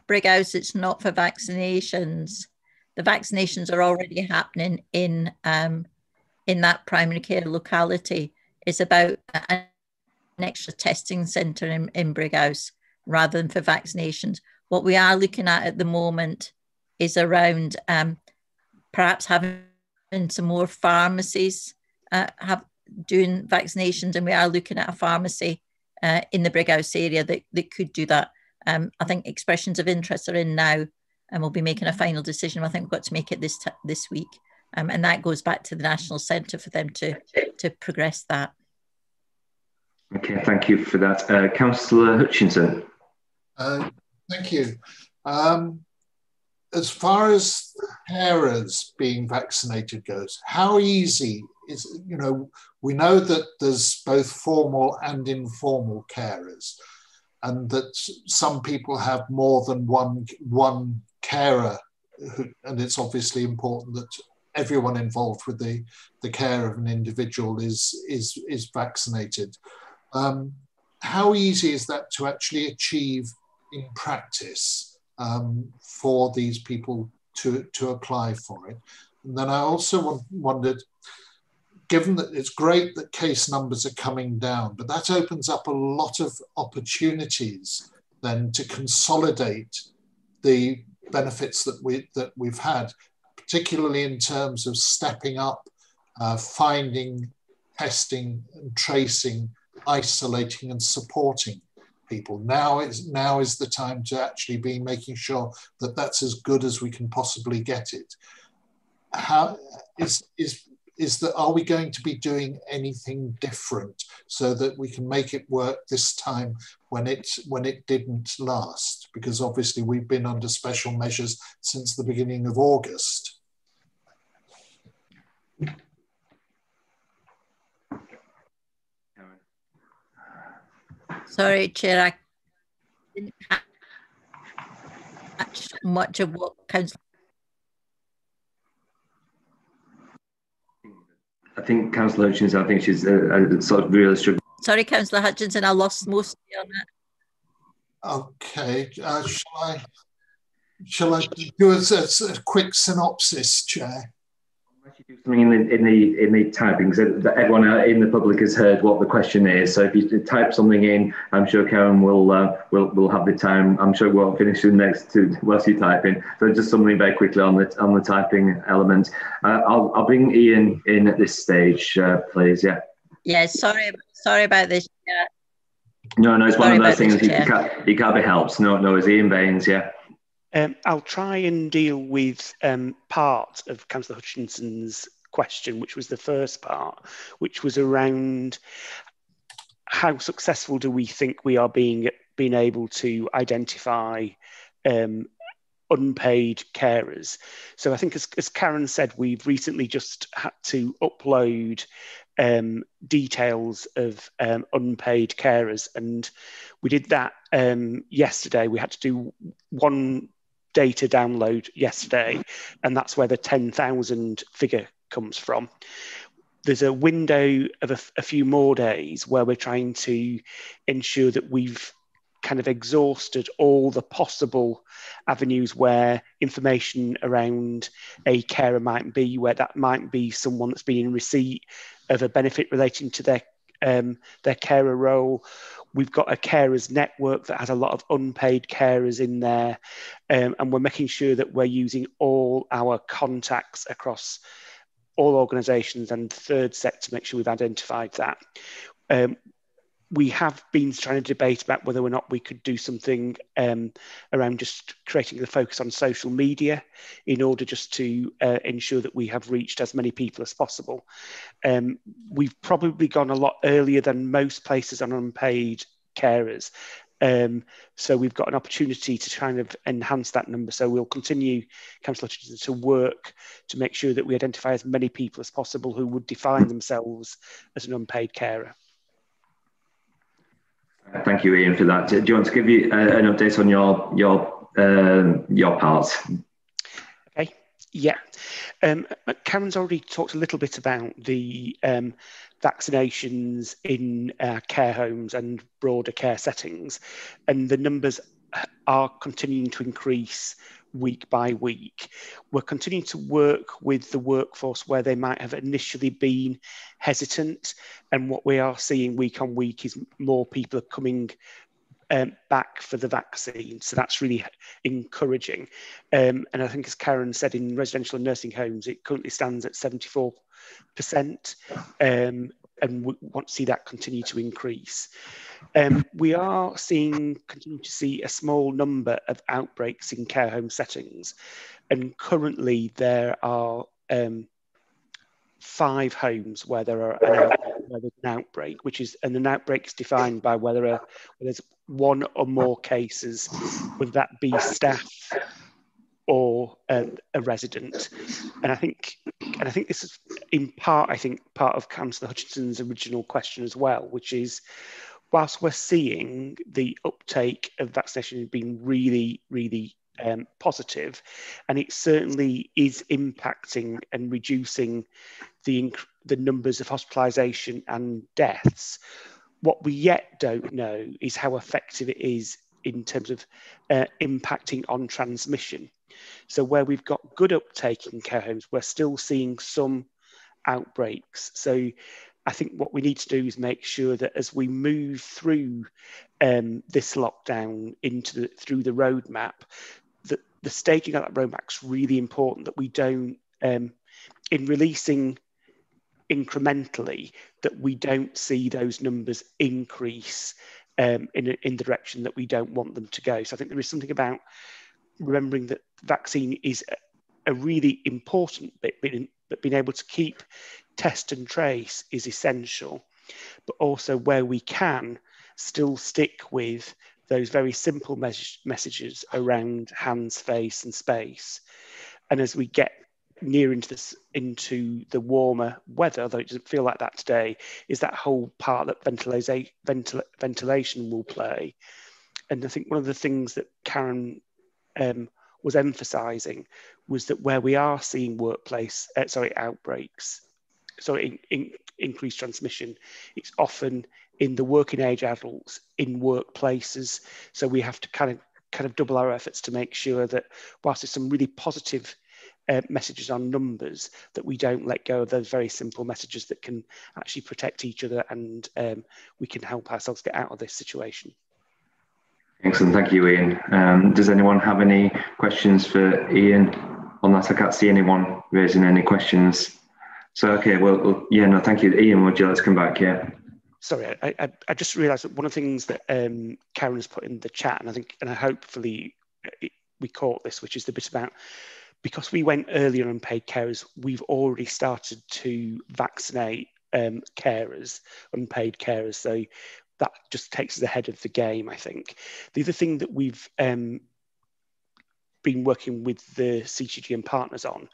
Brighouse. It's not for vaccinations. The vaccinations are already happening in um, in that primary care locality It's about an extra testing centre in, in Brighouse rather than for vaccinations. What we are looking at at the moment is around um, perhaps having some more pharmacies uh, have doing vaccinations, and we are looking at a pharmacy uh, in the Brighouse area that, that could do that. Um, I think expressions of interest are in now, and we'll be making a final decision. I think we've got to make it this this week. Um, and that goes back to the National Centre for them to, to progress that. Okay, thank you for that. Uh, Councillor Hutchinson. Uh, thank you. Um, as far as carers being vaccinated goes, how easy is, you know, we know that there's both formal and informal carers, and that some people have more than one, one carer, who, and it's obviously important that everyone involved with the, the care of an individual is, is, is vaccinated. Um, how easy is that to actually achieve in practice um, for these people to, to apply for it? And then I also wondered, given that it's great that case numbers are coming down, but that opens up a lot of opportunities then to consolidate the benefits that we that we've had particularly in terms of stepping up, uh, finding, testing, and tracing, isolating, and supporting people. Now is now is the time to actually be making sure that that's as good as we can possibly get it. How is is is that are we going to be doing anything different so that we can make it work this time when it when it didn't last because obviously we've been under special measures since the beginning of august Sorry, Chair, I didn't catch much of what Councillor. I think Councillor Hutchinson, I think she's a, uh, sort of really struggling. Sorry, Councillor Hutchinson, I lost most of you on that. Okay, uh, shall I shall I do a, a, a quick synopsis, Chair? Something in the in the in the typing so that everyone in the public has heard what the question is. So if you type something in, I'm sure Karen will uh, will will have the time. I'm sure we'll finish the next to whilst you type in. So just something very quickly on the on the typing element. Uh, I'll I'll bring Ian in at this stage, uh, please. Yeah. Yeah. Sorry. Sorry about this. Yeah. No, no, it's Sorry one of those things you can't, you can't be helped. No, no, it's Ian Baines. Yeah. Um, I'll try and deal with um, part of Councillor Hutchinson's question, which was the first part, which was around how successful do we think we are being being able to identify um, unpaid carers. So I think, as, as, Karen said, we've recently just had to upload um, details of um, unpaid carers, and we did that um, yesterday. We had to do one data download yesterday, and that's where the 10,000 figure comes from. There's a window of a, a few more days where we're trying to ensure that we've kind of exhausted all the possible avenues where information around a carer might be, where that might be someone that's been in receipt of a benefit relating to their um, their carer role, We've got a carers network that has a lot of unpaid carers in there, um, and we're making sure that we're using all our contacts across all organisations and third sector to make sure we've identified that. Um, we have been trying to debate about whether or not we could do something um, around just creating the focus on social media in order just to uh, ensure that we have reached as many people as possible. Um, we've probably gone a lot earlier than most places on unpaid carers. Um, so we've got an opportunity to kind of enhance that number. So we'll continue, Councillor to work to make sure that we identify as many people as possible who would define themselves as an unpaid carer. Thank you, Ian, for that. Do you want to give you uh, an update on your your um, your part? Okay. Yeah. Um, Karen's already talked a little bit about the um, vaccinations in uh, care homes and broader care settings, and the numbers are continuing to increase week by week. We're continuing to work with the workforce where they might have initially been hesitant, and what we are seeing week on week is more people are coming um, back for the vaccine. So that's really encouraging. Um, and I think, as Karen said, in residential and nursing homes, it currently stands at 74%. Um, and we want to see that continue to increase. Um, we are seeing, continue to see a small number of outbreaks in care home settings. And currently there are um, five homes where there are an, where there's an outbreak, which is, and an outbreak is defined by whether, a, whether there's one or more cases, would that be staff or a, a, resident. And I think, and I think this is in part, I think part of Councillor Hutchinson's original question as well, which is, whilst we're seeing the uptake of vaccination being really, really um, positive, and it certainly is impacting and reducing the the numbers of hospitalisation and deaths. What we yet don't know is how effective it is in terms of uh, impacting on transmission. So where we've got good uptake in care homes, we're still seeing some outbreaks. So I think what we need to do is make sure that as we move through um, this lockdown into the, through the roadmap, that the staging of that roadmap is really important. That we don't, um, in releasing incrementally, that we don't see those numbers increase um, in, in the direction that we don't want them to go. So I think there is something about remembering that vaccine is a, really important bit, but being able to keep test and trace is essential. But also where we can still stick with those very simple mes- messages around hands, face, and space. And as we get near into this into the warmer weather, although it doesn't feel like that today, is that whole part that ventilation ventil, ventilation will play. And I think one of the things that Karen um, was emphasising was that where we are seeing workplace, uh, sorry, outbreaks, sorry, in, in, increased transmission, it's often in the working age adults in workplaces. So we have to kind of kind of double our efforts to make sure that whilst there's some really positive uh, messages on numbers that we don't let go of those very simple messages that can actually protect each other and um, we can help ourselves get out of this situation. Excellent, thank you, Ian. Um, does anyone have any questions for Ian on that? I can't see anyone raising any questions. So, okay, well, well yeah, no, thank you. Ian, would you like to come back? Yeah. Sorry, I, I, I just realised that one of the things that um, Karen has put in the chat, and I think, and I hopefully we caught this, which is the bit about because we went earlier on paid carers, we've already started to vaccinate um, carers, unpaid carers. So that just takes us ahead of the game, I think. The other thing that we've um, been working with the CCG and partners on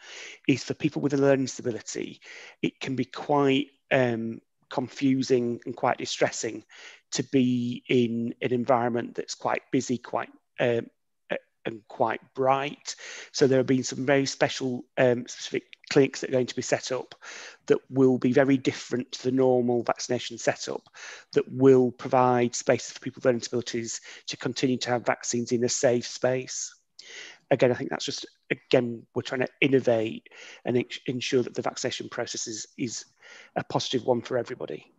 is for people with a learning disability, it can be quite um, confusing and quite distressing to be in an environment that's quite busy, quite um, and quite bright. So there have been some very special um, specific clinics that are going to be set up that will be very different to the normal vaccination setup that will provide spaces for people with disabilities to continue to have vaccines in a safe space. Again, I think that's just, again, we're trying to innovate and ensure that the vaccination process is, is a positive one for everybody.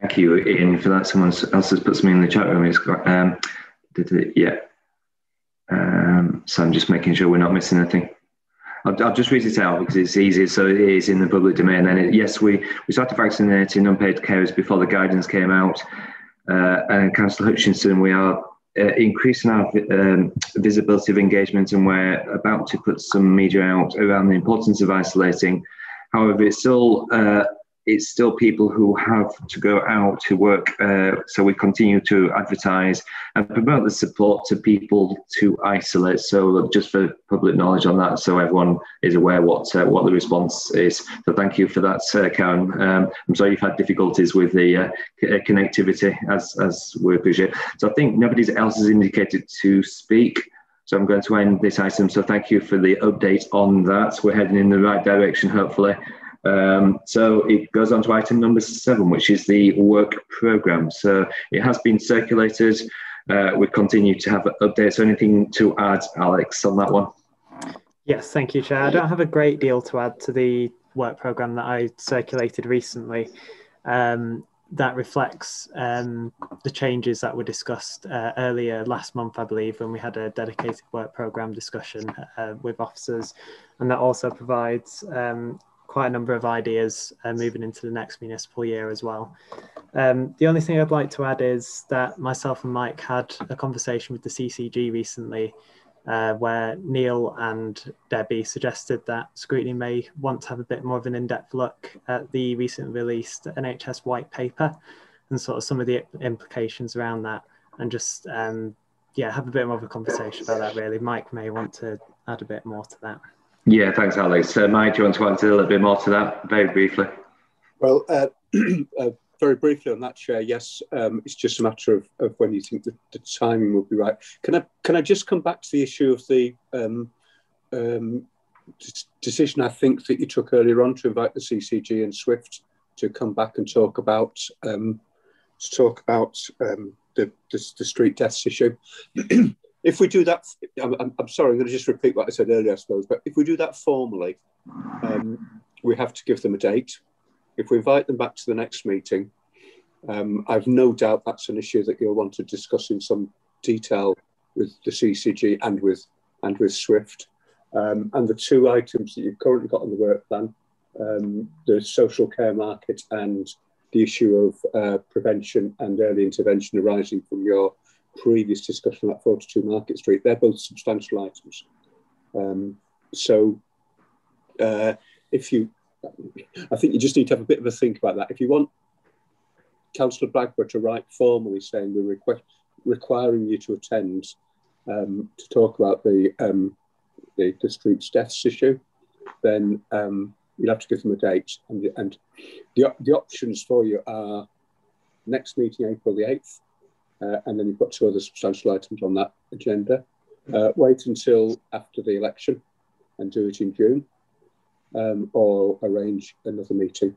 Thank you, Ian, for that. Someone else has put something in the chat room. It's got, um, yeah, um, so I'm just making sure we're not missing anything. I'll, I'll, just read it out because it's easier. So it is in the public domain. And it, yes, we, we started vaccinating unpaid carers before the guidance came out. Uh, and Councillor Hutchinson, we are uh, increasing our um, visibility of engagement and we're about to put some media out around the importance of isolating. However, it's still uh, it's still people who have to go out to work. Uh, so we continue to advertise and promote the support to people to isolate. So just for public knowledge on that, so everyone is aware what uh, what the response is. So thank you for that, uh, Karen. Um, I'm sorry you've had difficulties with the uh, uh, connectivity, as as we appreciate. So I think nobody else has indicated to speak. So I'm going to end this item. So thank you for the update on that. We're heading in the right direction, hopefully. Um, so it goes on to item number seven, which is the work programme. So it has been circulated. Uh, we continue to have updates. Anything to add, Alex, on that one? Yes, thank you, Chair. I don't have a great deal to add to the work programme that I circulated recently. Um, that reflects um, the changes that were discussed uh, earlier last month, I believe, when we had a dedicated work programme discussion uh, with officers. And that also provides um, quite a number of ideas uh, moving into the next municipal year as well. Um, the only thing I'd like to add is that myself and Mike had a conversation with the CCG recently uh, where Neil and Debbie suggested that scrutiny may want to have a bit more of an in-depth look at the recently released NHS white paper and sort of some of the implications around that and just um, yeah have a bit more of a conversation about that really. Mike may want to add a bit more to that. Yeah, thanks, Alex. Uh, Mike, do you want to add a little bit more to that, very briefly? Well, uh, [CLEARS THROAT] uh, very briefly on that, Chair. Yes, um, it's just a matter of, of when you think the, the, timing will be right. Can I can I just come back to the issue of the um, um, decision I think that you took earlier on to invite the CCG and Swift to come back and talk about um, to talk about um, the, the, the street deaths issue. [CLEARS THROAT] if we do that, I'm, I'm, sorry, I'm going to just repeat what I said earlier, I suppose, but if we do that formally, um, we have to give them a date. If we invite them back to the next meeting, um, I've no doubt that's an issue that you'll want to discuss in some detail with the CCG and with and with Swift. Um, and the two items that you've currently got on the work plan, um, the social care market and the issue of uh, prevention and early intervention arising from your previous discussion about 42 Market Street, they're both substantial items. Um, so uh, if you, I think you just need to have a bit of a think about that. If you want Councillor Blackburn to write formally saying we're request, requiring you to attend um, to talk about the, um, the, the streets deaths issue, then um, you'll have to give them a date. And, and the, the options for you are next meeting, April the 8th, uh, and then you've got two other substantial items on that agenda. Uh, wait until after the election and do it in June, um, or arrange another meeting.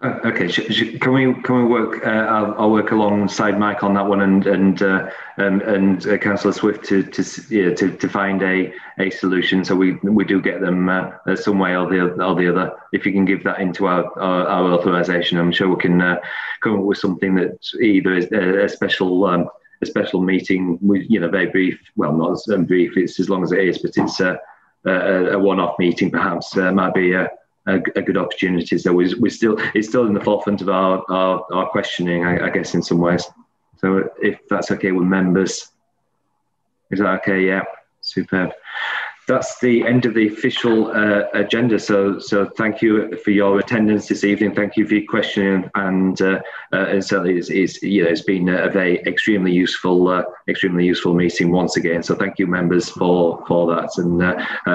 Uh, okay, can we can we work? Uh, I'll, I'll, work alongside Mike on that one, and and uh, and, and uh, Councillor Swift to to, yeah, to to find a a solution so we we do get them uh, some way or the or the other. If you can give that into our our, our I'm sure we can uh, come up with something that either is a, special. Um, a special meeting with you know very brief well not as brief it's as long as it is but it's a, a, a one-off meeting perhaps might be a a, a, good opportunity. So we, we still it's still in the forefront of our our, our questioning, I, I, guess, in some ways. So if that's okay with members, is that okay? Yeah, superb. That's the end of the official uh, agenda. So, so thank you for your attendance this evening. Thank you for your questioning, and uh, uh, and certainly it's, it's you know it's been a very extremely useful, uh, extremely useful meeting once again. So thank you, members, for for that and. Uh, uh,